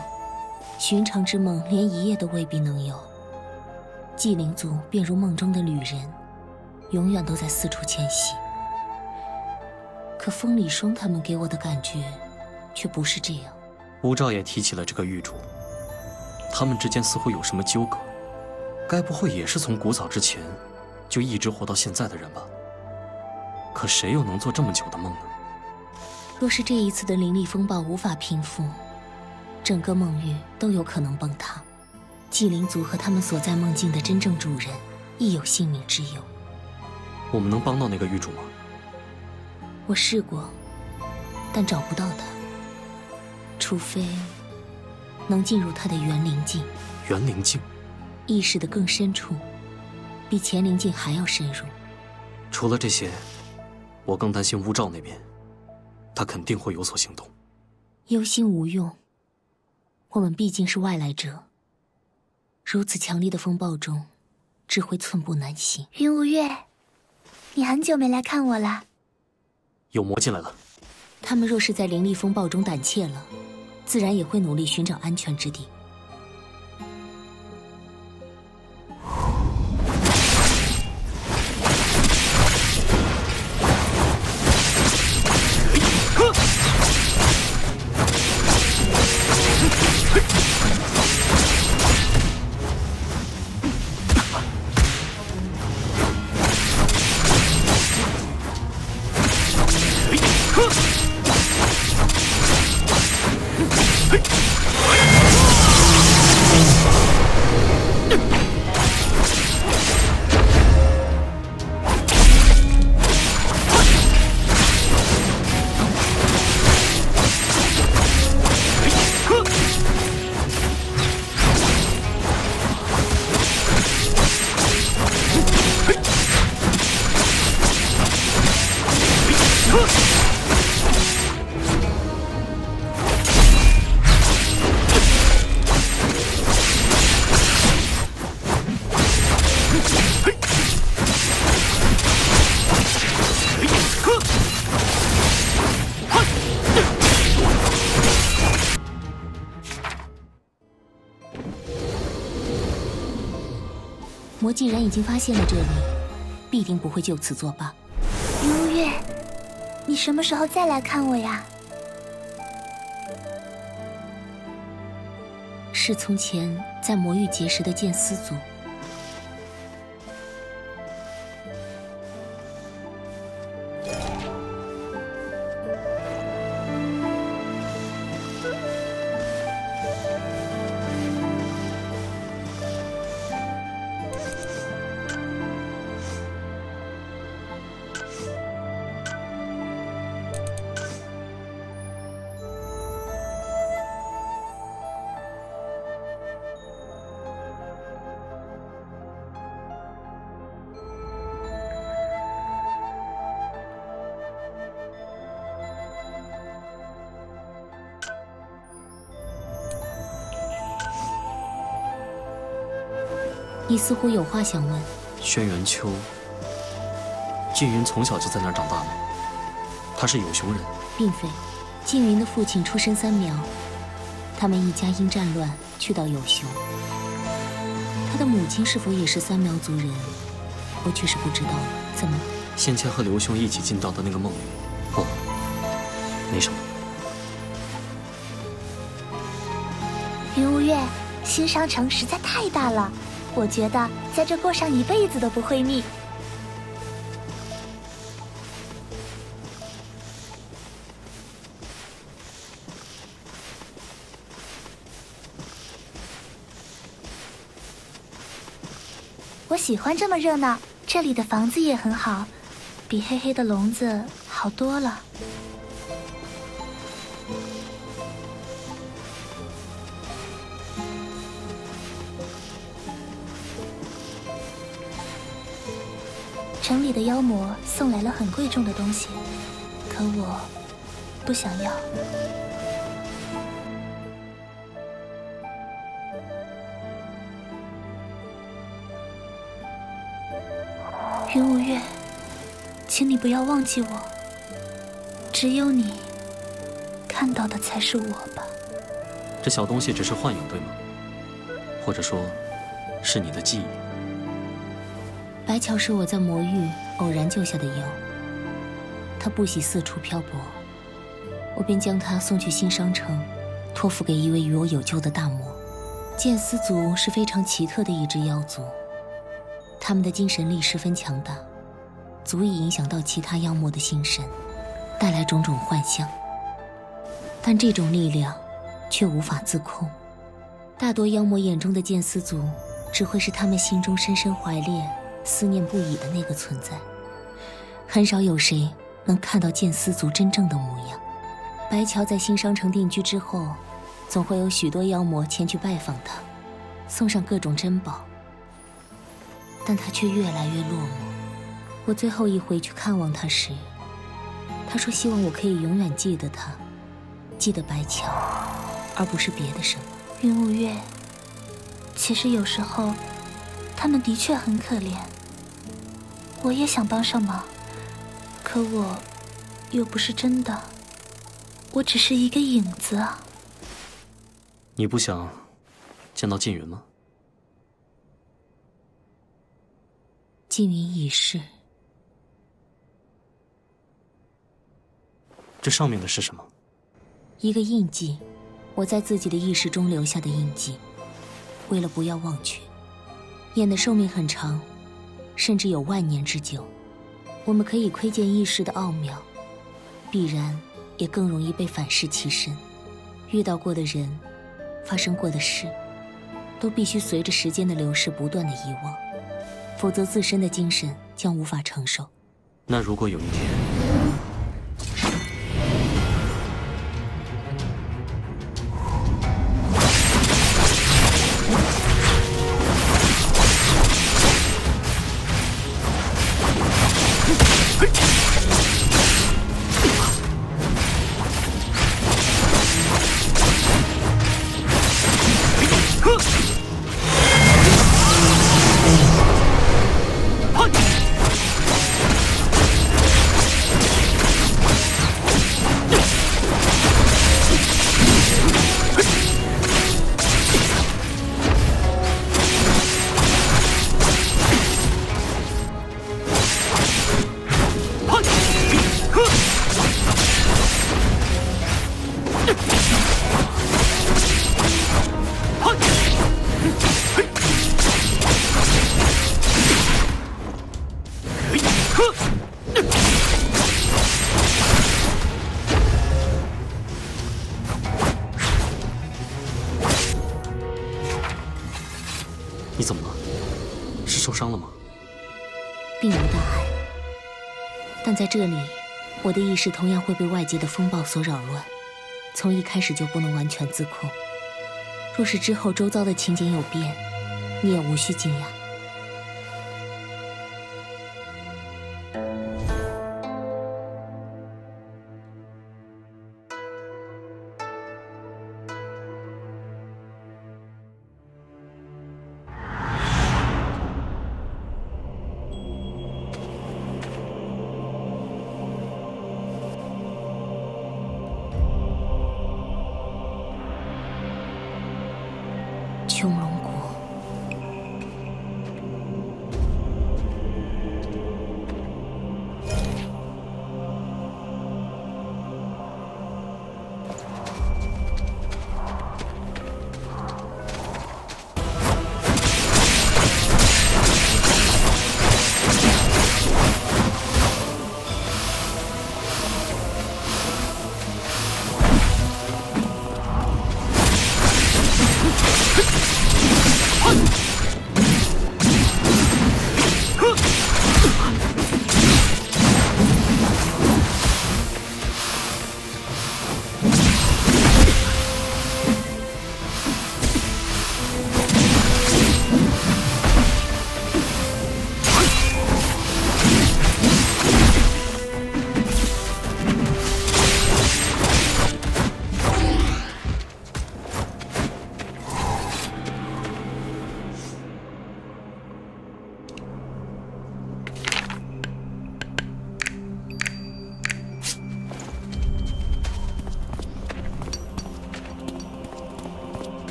寻常之梦，连一夜都未必能有。祭灵族便如梦中的旅人，永远都在四处迁徙。可风里霜他们给我的感觉，却不是这样。
吴兆也提起了这个玉主，他们之间似乎有什么纠葛。该不会也是从古早之前，就一直活到现在的人吧？可谁又能做这么久的梦呢？
若是这一次的灵力风暴无法平复，整个梦域都有可能崩塌。祭灵族和他们所在梦境的真正主人亦有性命之忧。
我们能帮到那个狱主吗？
我试过，但找不到他。除非能进入他的元灵境。
元灵境，
意识的更深处，比乾灵境还要深入。
除了这些，我更担心乌兆那边，他肯定会有所行动。
忧心无用，我们毕竟是外来者。如此强烈的风暴中，只会寸步难行。
云无月，你很久没来看我了。
有魔进来了。
他们若是在灵力风暴中胆怯了，自然也会努力寻找安全之地。现了这里，必定不会就此作罢。
云无月，你什么时候再来看我呀？
是从前在魔域结识的剑丝族。你似乎有话想问。
轩辕秋，缙云从小就在那儿长大吗？他是有熊人？
并非，缙云的父亲出身三苗，他们一家因战乱去到有熊。他的母亲是否也是三苗族人，我却是不知道。怎么？
先前和刘兄一起进到的那个梦里？不，没什么。
云无月，新商城实在太大了。我觉得在这过上一辈子都不会腻。我喜欢这么热闹，这里的房子也很好，比黑黑的笼子好多了。城里的妖魔送来了很贵重的东西，可我不想要。云无月，请你不要忘记我。只有你看到的才是我吧？
这小东西只是幻影，对吗？或者说，是你的记忆？
白桥是我在魔域偶然救下的妖，他不喜四处漂泊，我便将他送去新商城，托付给一位与我有救的大魔。剑丝族是非常奇特的一支妖族，他们的精神力十分强大，足以影响到其他妖魔的心神，带来种种幻象。但这种力量却无法自控，大多妖魔眼中的剑丝族，只会是他们心中深深怀恋。思念不已的那个存在，很少有谁能看到剑丝族真正的模样。白桥在新商城定居之后，总会有许多妖魔前去拜访他，送上各种珍宝，但他却越来越落寞，我最后一回去看望他时，他说希望我可以永远记得他，记得白桥，而不是别的什么。
云无月，其实有时候，他们的确很可怜。我也想帮上忙，可我又不是真的，我只是一个影子啊。
你不想见到缙云吗？
缙云已逝。
这上面的是什么？
一个印记，我在自己的意识中留下的印记。为了不要忘却，眼的寿命很长，甚至有万年之久。我们可以窥见意识的奥妙，必然也更容易被反噬其身。遇到过的人，发生过的事，都必须随着时间的流逝不断的遗忘，否则自身的精神将无法承受。
那如果有一天……
的意识同样会被外界的风暴所扰乱，从一开始就不能完全自控。若是之后周遭的情景有变，你也无需惊讶。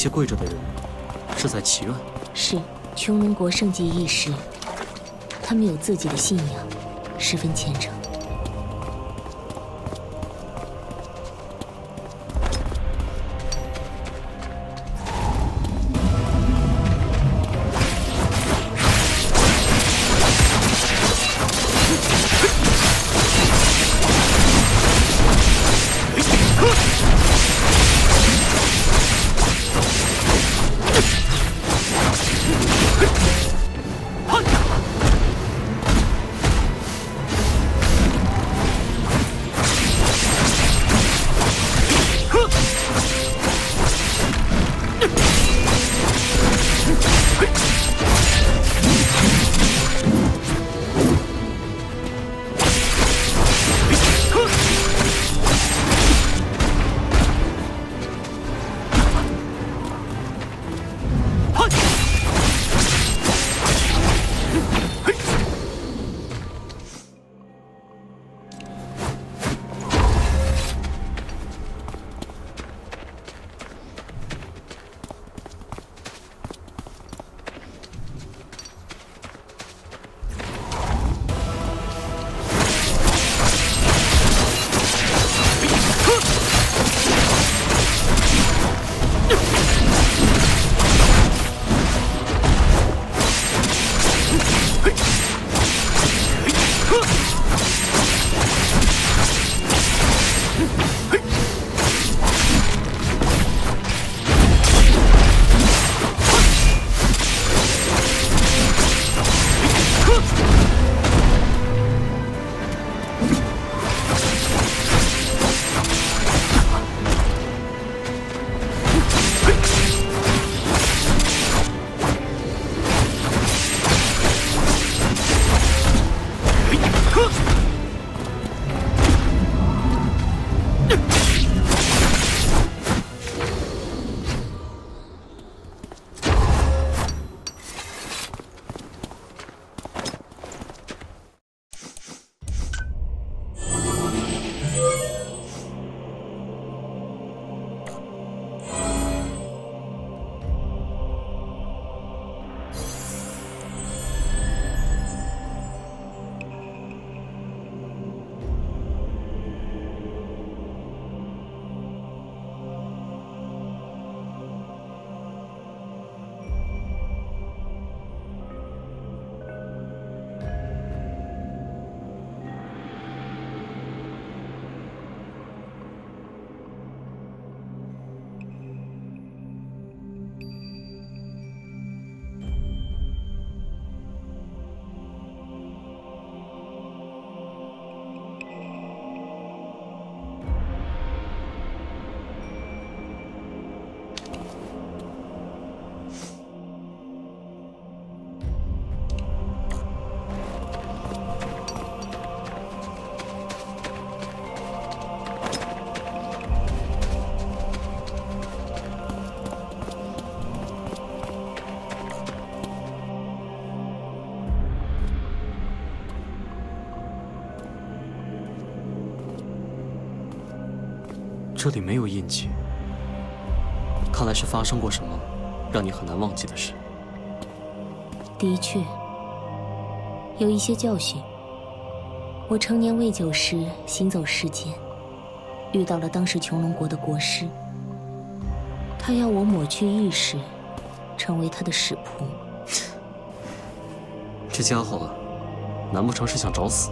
些跪着的人是在祈愿？
是穷龙国圣级义士，他们有自己的信仰，十分虔诚。
这里没有印记，看来是发生过什么让你很难忘记的事。
的确，有一些教训。我成年未久时行走世间，遇到了当时穹龙国的国师，他要我抹去意识，成为他的使仆。
这家伙，难不成是想找死？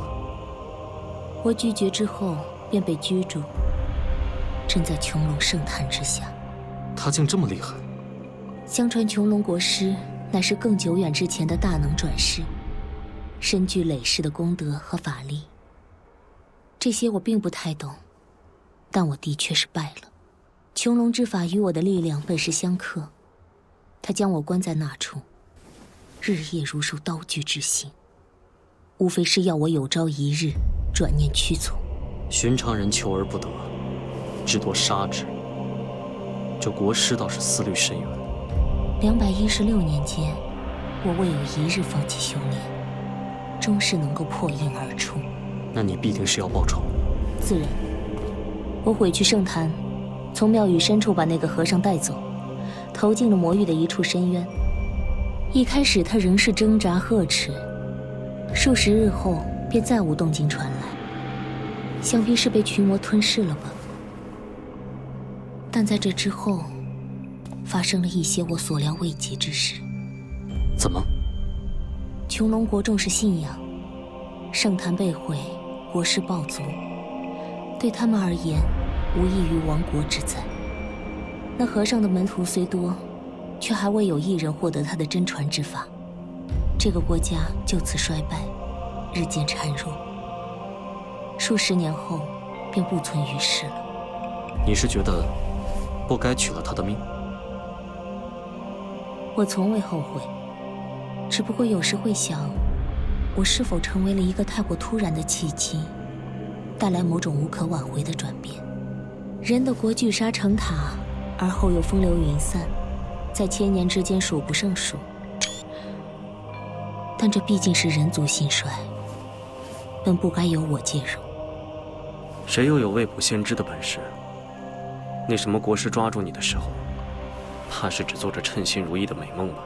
我拒绝之后便被拘住。正在穹龙圣坛之下，
他竟这么厉害。
相传穹龙国师乃是更久远之前的大能转世，身具累世的功德和法力。这些我并不太懂，但我的确是败了。穹龙之法与我的力量本是相克，他将我关在那处，日夜如受刀锯之刑，无非是要我有朝一日转念屈从。
寻常人求而不得。至多杀之。这国师倒是思虑深远。
两百一十六年间，我未有一日放弃修炼，终是能够破印而出。
那你必定是要报仇。
自然。我毁去圣坛，从庙宇深处把那个和尚带走，投进了魔域的一处深渊。一开始他仍是挣扎呵斥，数十日后便再无动静传来，想必是被群魔吞噬了吧。但在这之后，发生了一些我所料未及之事。
怎么？
穹龙国重视信仰，圣坛被毁，国势暴卒，对他们而言，无异于亡国之灾。那和尚的门徒虽多，却还未有一人获得他的真传之法。这个国家就此衰败，日渐孱弱，数十年后便不存于世了。
你是觉得不该取了他的命？
我从未后悔，只不过有时会想，我是否成为了一个太过突然的契机，带来某种无可挽回的转变？人的国聚沙成塔。而后又风流云散，在千年之间数不胜数。但这毕竟是人族兴衰，本不该由我介入。
谁又有未卜先知的本事？那什么国师抓住你的时候，怕是只做着称心如意的美梦吧？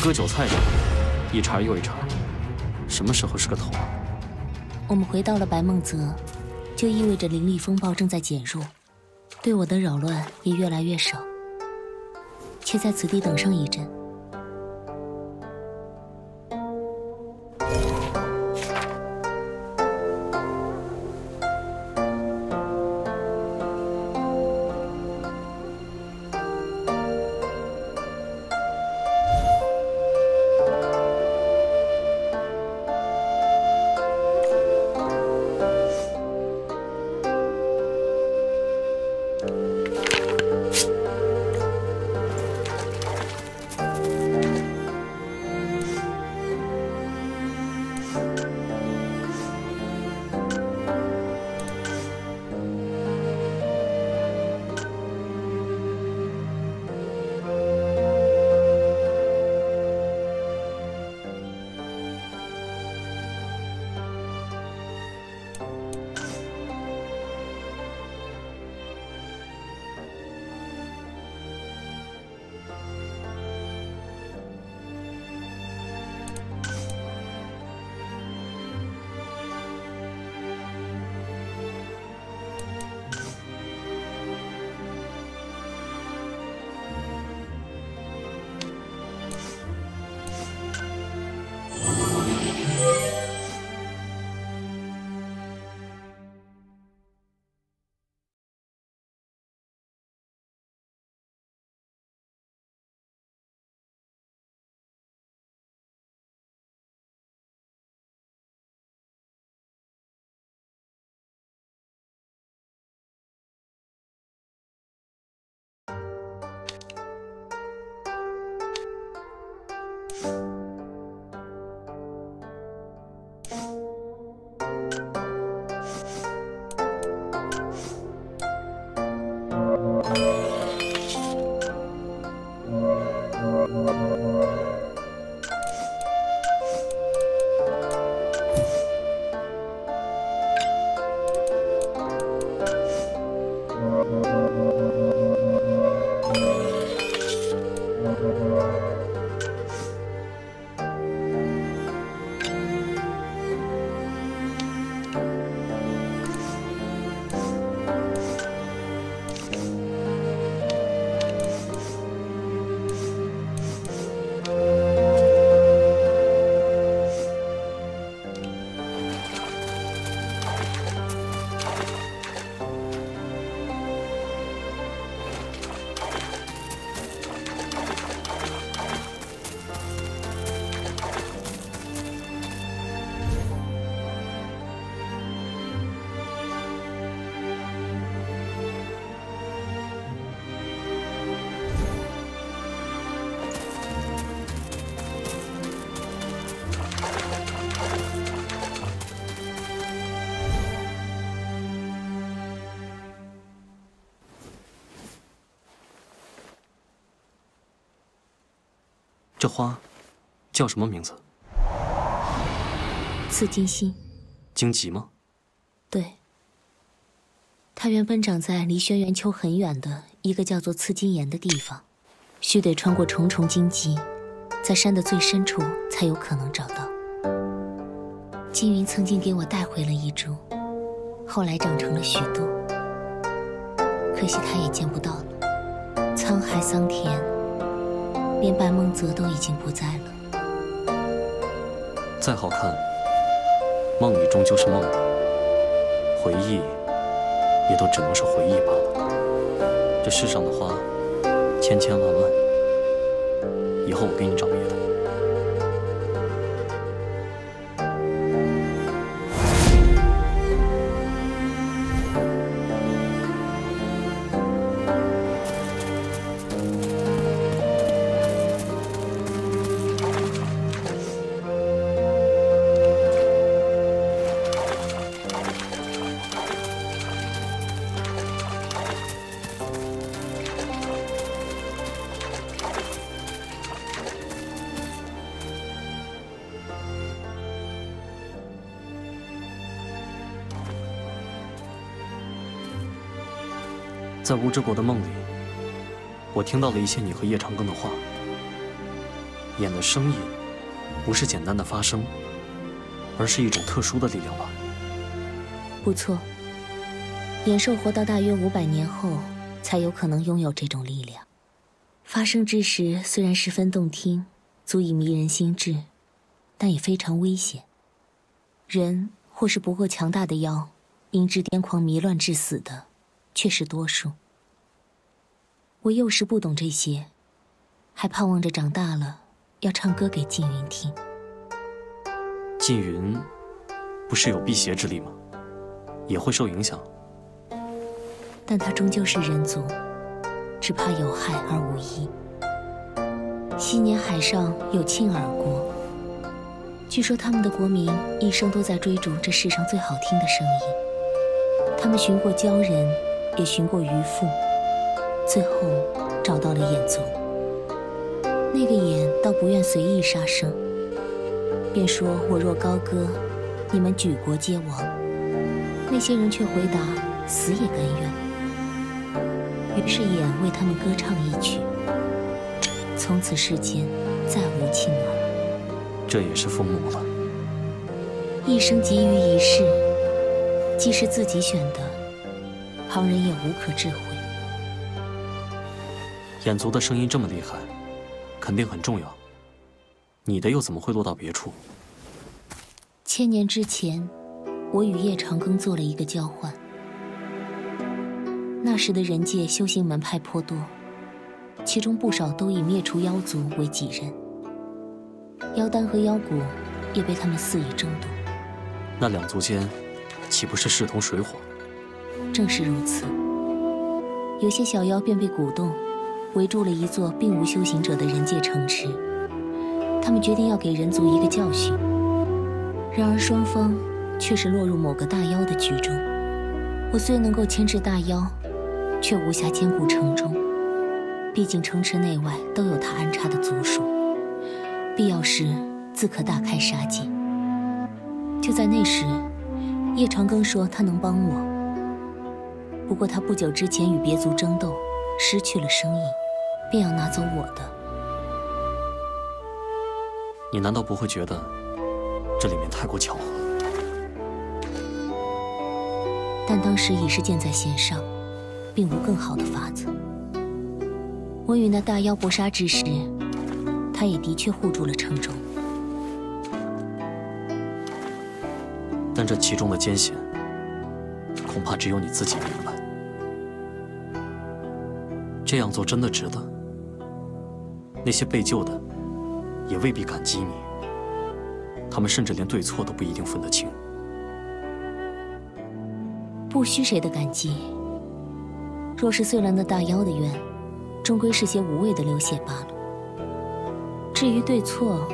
割韭菜似的，一茬又一茬，什么时候是个头啊？
我们回到了白梦泽，就意味着灵力风暴正在减弱，对我的扰乱也越来越少。且在此地等上一阵。
这花叫什么名字？
刺金心。
荆棘吗？
对。它原本长在离轩辕丘很远的一个叫做刺金岩的地方，须得穿过重重荆棘，在山的最深处才有可能找到。金云曾经给我带回了一株，后来长成了许多，可惜他也见不到了。沧海桑田。连白梦泽都已经不在了。
再好看，梦里终究是梦，回忆也都只能是回忆罢了。这世上的花千千万万，以后我给你找别在乌之国的梦里，我听到了一些你和叶长庚的话。演的声音，不是简单的发声，而是一种特殊的力量吧？
不错，野兽活到大约五百年后，才有可能拥有这种力量。发声之时虽然十分动听，足以迷人心智，但也非常危险。人或是不够强大的妖，因之癫狂迷乱致死的。却是多数。我幼时不懂这些，还盼望着长大了要唱歌给静云听。
缙云不是有辟邪之力吗？也会受影响。
但他终究是人族，只怕有害而无益。昔年海上有庆耳国，据说他们的国民一生都在追逐这世上最好听的声音。他们寻过鲛人。也寻过渔父，最后找到了眼族。那个眼倒不愿随意杀生，便说我若高歌，你们举国皆亡。那些人却回答死也甘愿。于是眼为他们歌唱一曲，从此世间再无庆儿。
这也是父母了。
一生给予一世，既是自己选的。旁人也无可智慧。
眼族的声音这么厉害，肯定很重要。你的又怎么会落到别处？
千年之前，我与叶长庚做了一个交换。那时的人界修行门派颇多，其中不少都以灭除妖族为己任。妖丹和妖骨也被他们肆意争夺。
那两族间，岂不是势同水火？
正是如此，有些小妖便被鼓动，围住了一座并无修行者的人界城池。他们决定要给人族一个教训。然而双方却是落入某个大妖的局中。我虽能够牵制大妖，却无暇兼顾城中。毕竟城池内外都有他安插的族属，必要时自可大开杀戒。就在那时，叶长庚说他能帮我。不过他不久之前与别族争斗，失去了生意，便要拿走我的。
你难道不会觉得这里面太过巧合？
但当时已是箭在弦上，并无更好的法子。我与那大妖搏杀之时，他也的确护住了城中。
但这其中的艰险，恐怕只有你自己明白。这样做真的值得？那些被救的，也未必感激你。他们甚至连对错都不一定分得清。
不需谁的感激。若是碎了那大妖的愿，终归是些无谓的流血罢了。至于对错，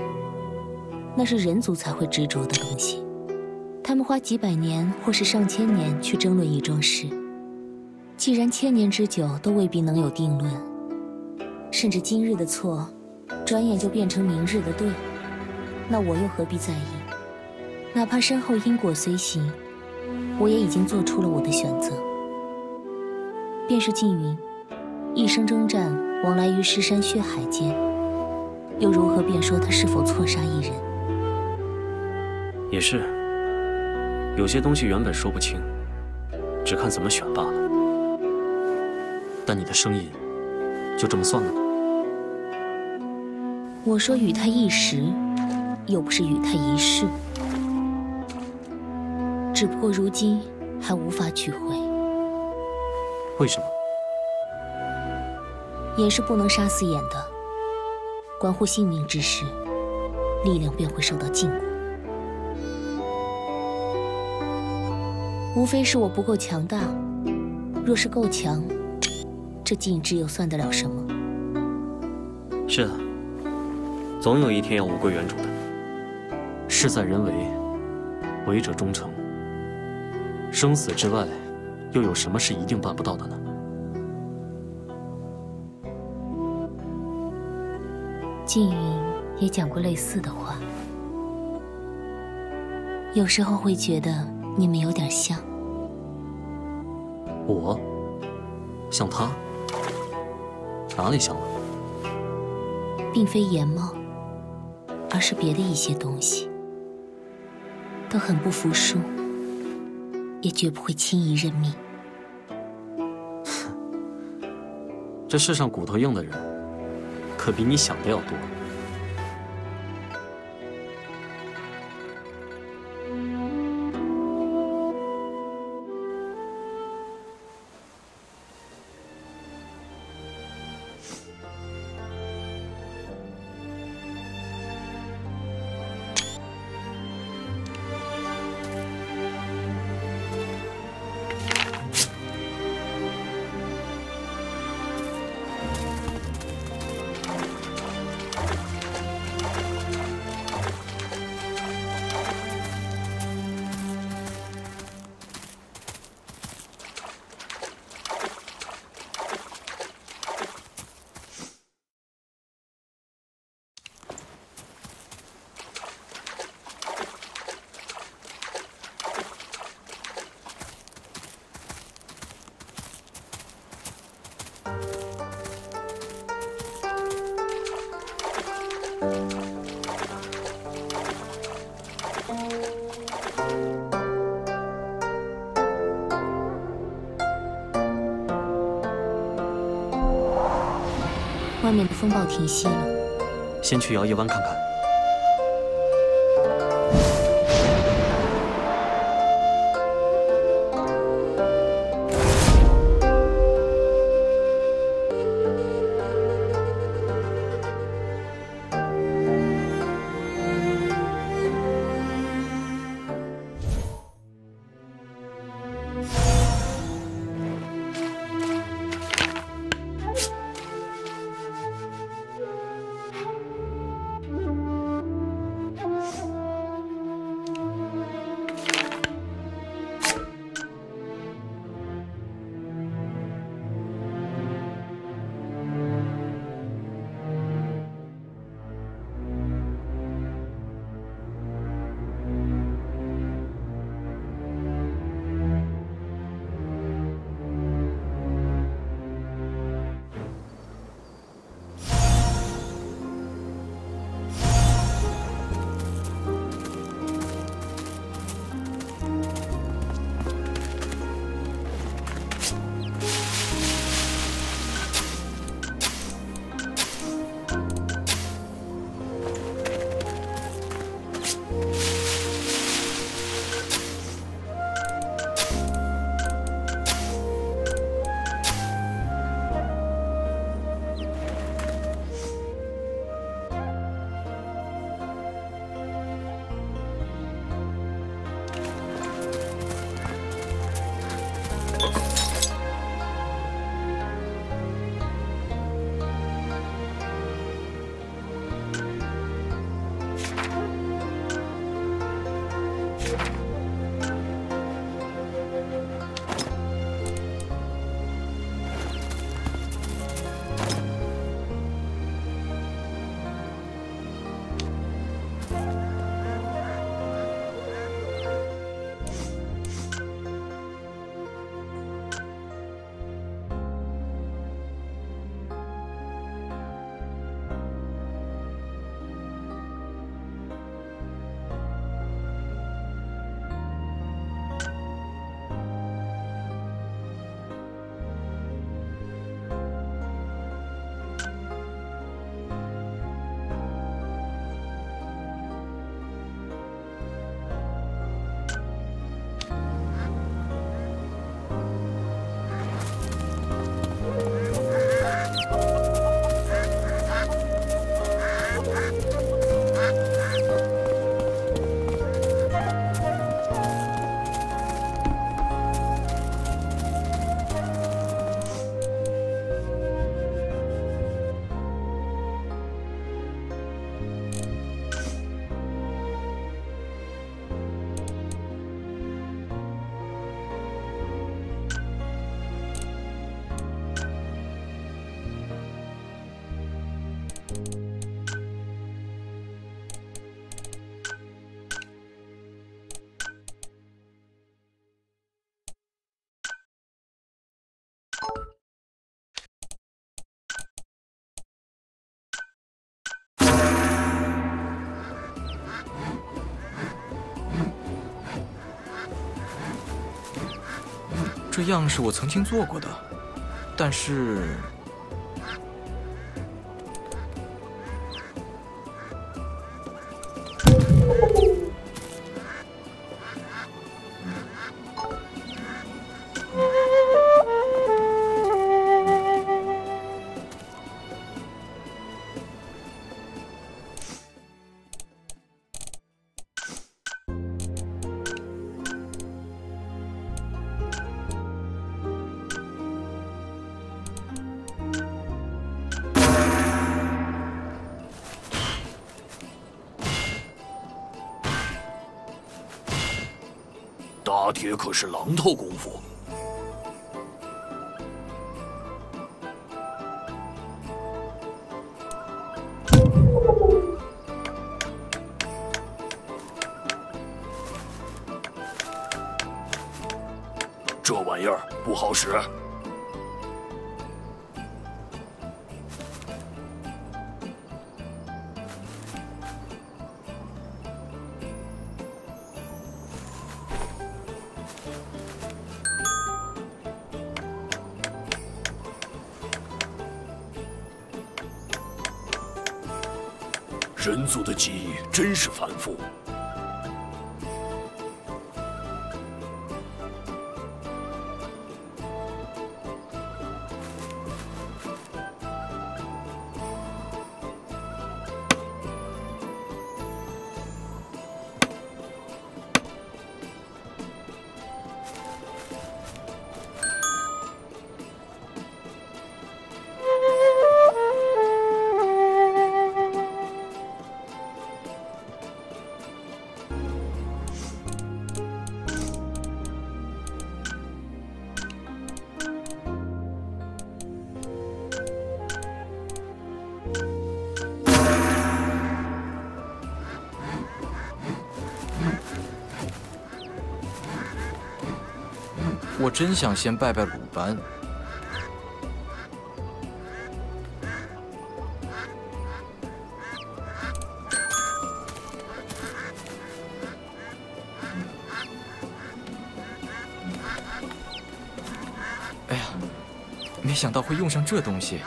那是人族才会执着的东西。他们花几百年或是上千年去争论一桩事，既然千年之久都未必能有定论，甚至今日的错，转眼就变成明日的对，那我又何必在意？哪怕身后因果随行，我也已经做出了我的选择。便是缙云，一生征战，往来于尸山血海间，又如何辩说他是否错杀一人？
也是。有些东西原本说不清，只看怎么选罢了。但你的声音，就这么算了吗？
我说与他一时，又不是与他一世。只不过如今还无法取回。
为什么？
眼是不能杀死眼的。关乎性命之事，力量便会受到禁锢。无非是我不够强大。若是够强，这禁制又算得了什么？
是啊，总有一天要物归原主的。事在人为，为者忠诚。生死之外，又有什么是一定办不到的呢？
静云也讲过类似的话。有时候会觉得。你们有点像，
我像他，哪里像了？
并非颜貌，而是别的一些东西，都很不服输，也绝不会轻易认命。
这世上骨头硬的人，可比你想的要多。
停息了，
先去摇曳湾看看。
样是我曾经做过的，但是。
也可是榔头功夫。这玩意儿不好使。人族的记忆真是繁复。
真想先拜拜鲁班。哎呀，没想到会用上这东西。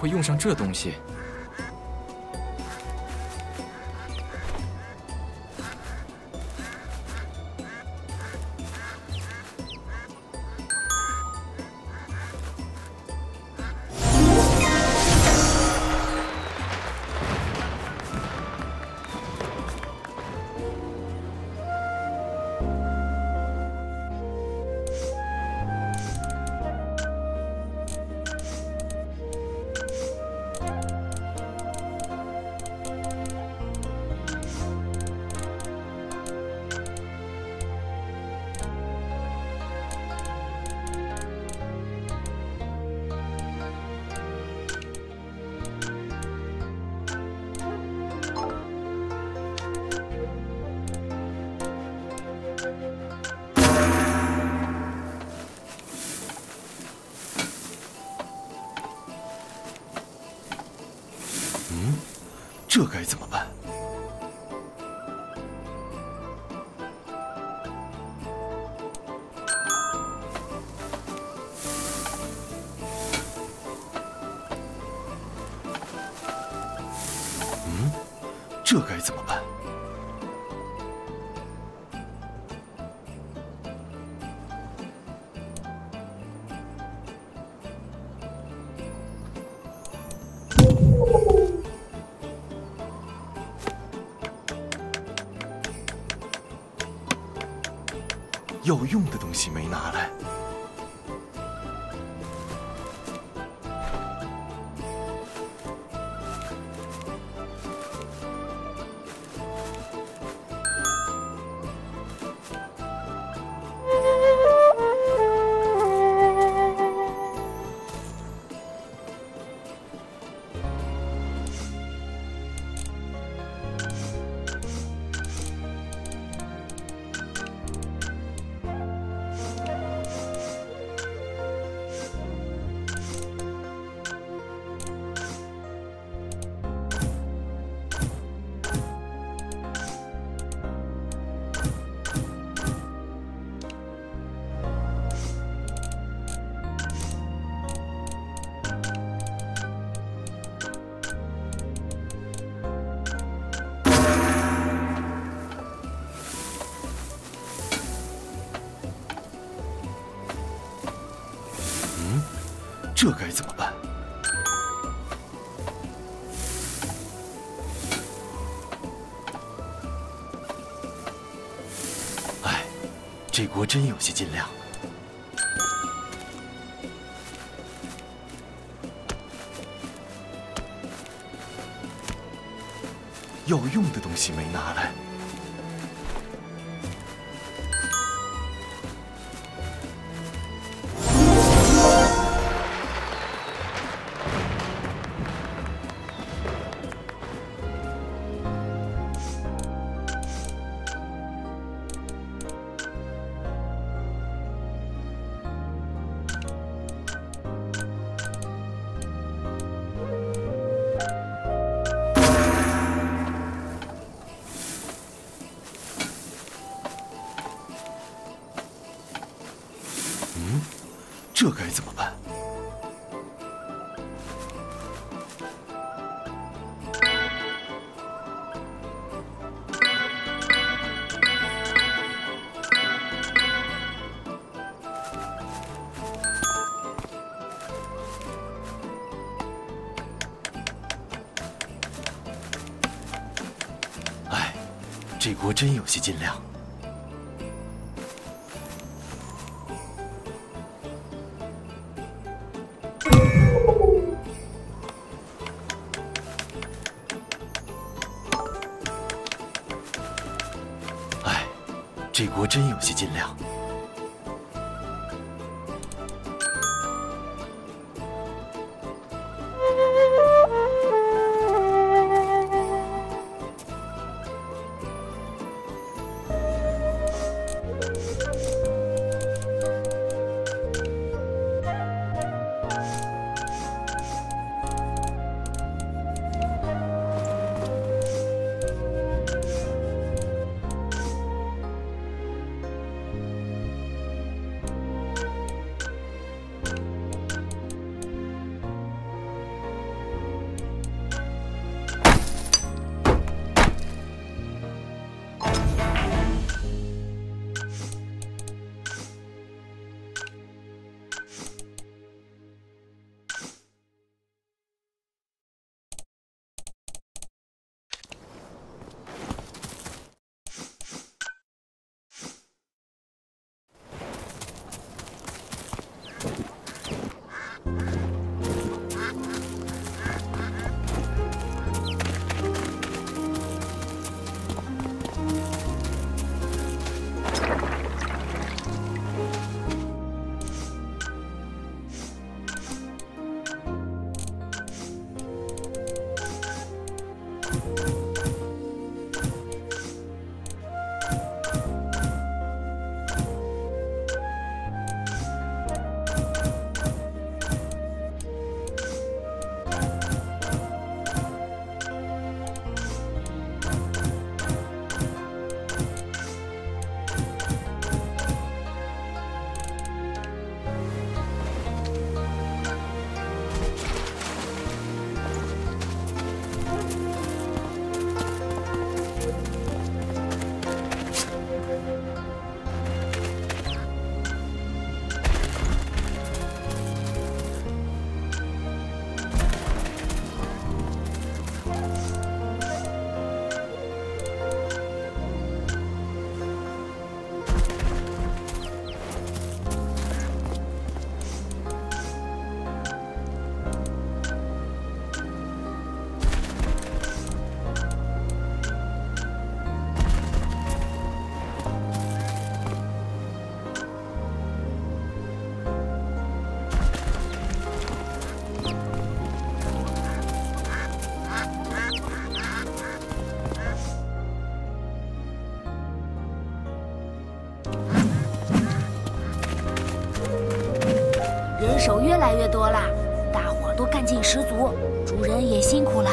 会用上这东西。
这该怎么办？哎，这锅真有些斤两。有用的东西没拿来。
人手越来越多了，大伙都干劲十足，主人也辛苦了。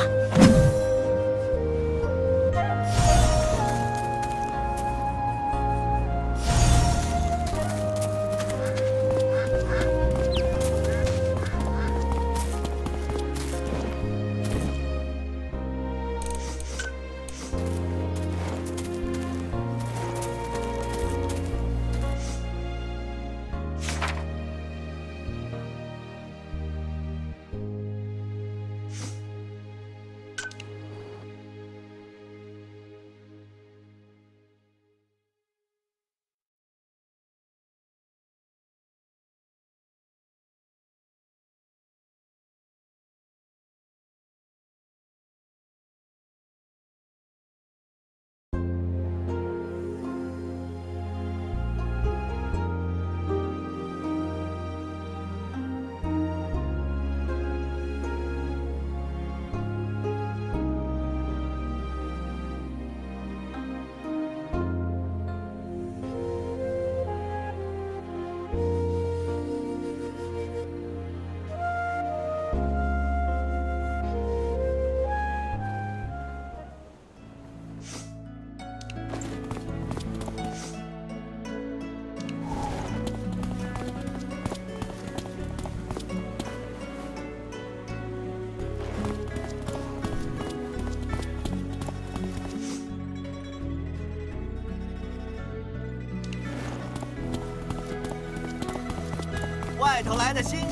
来的新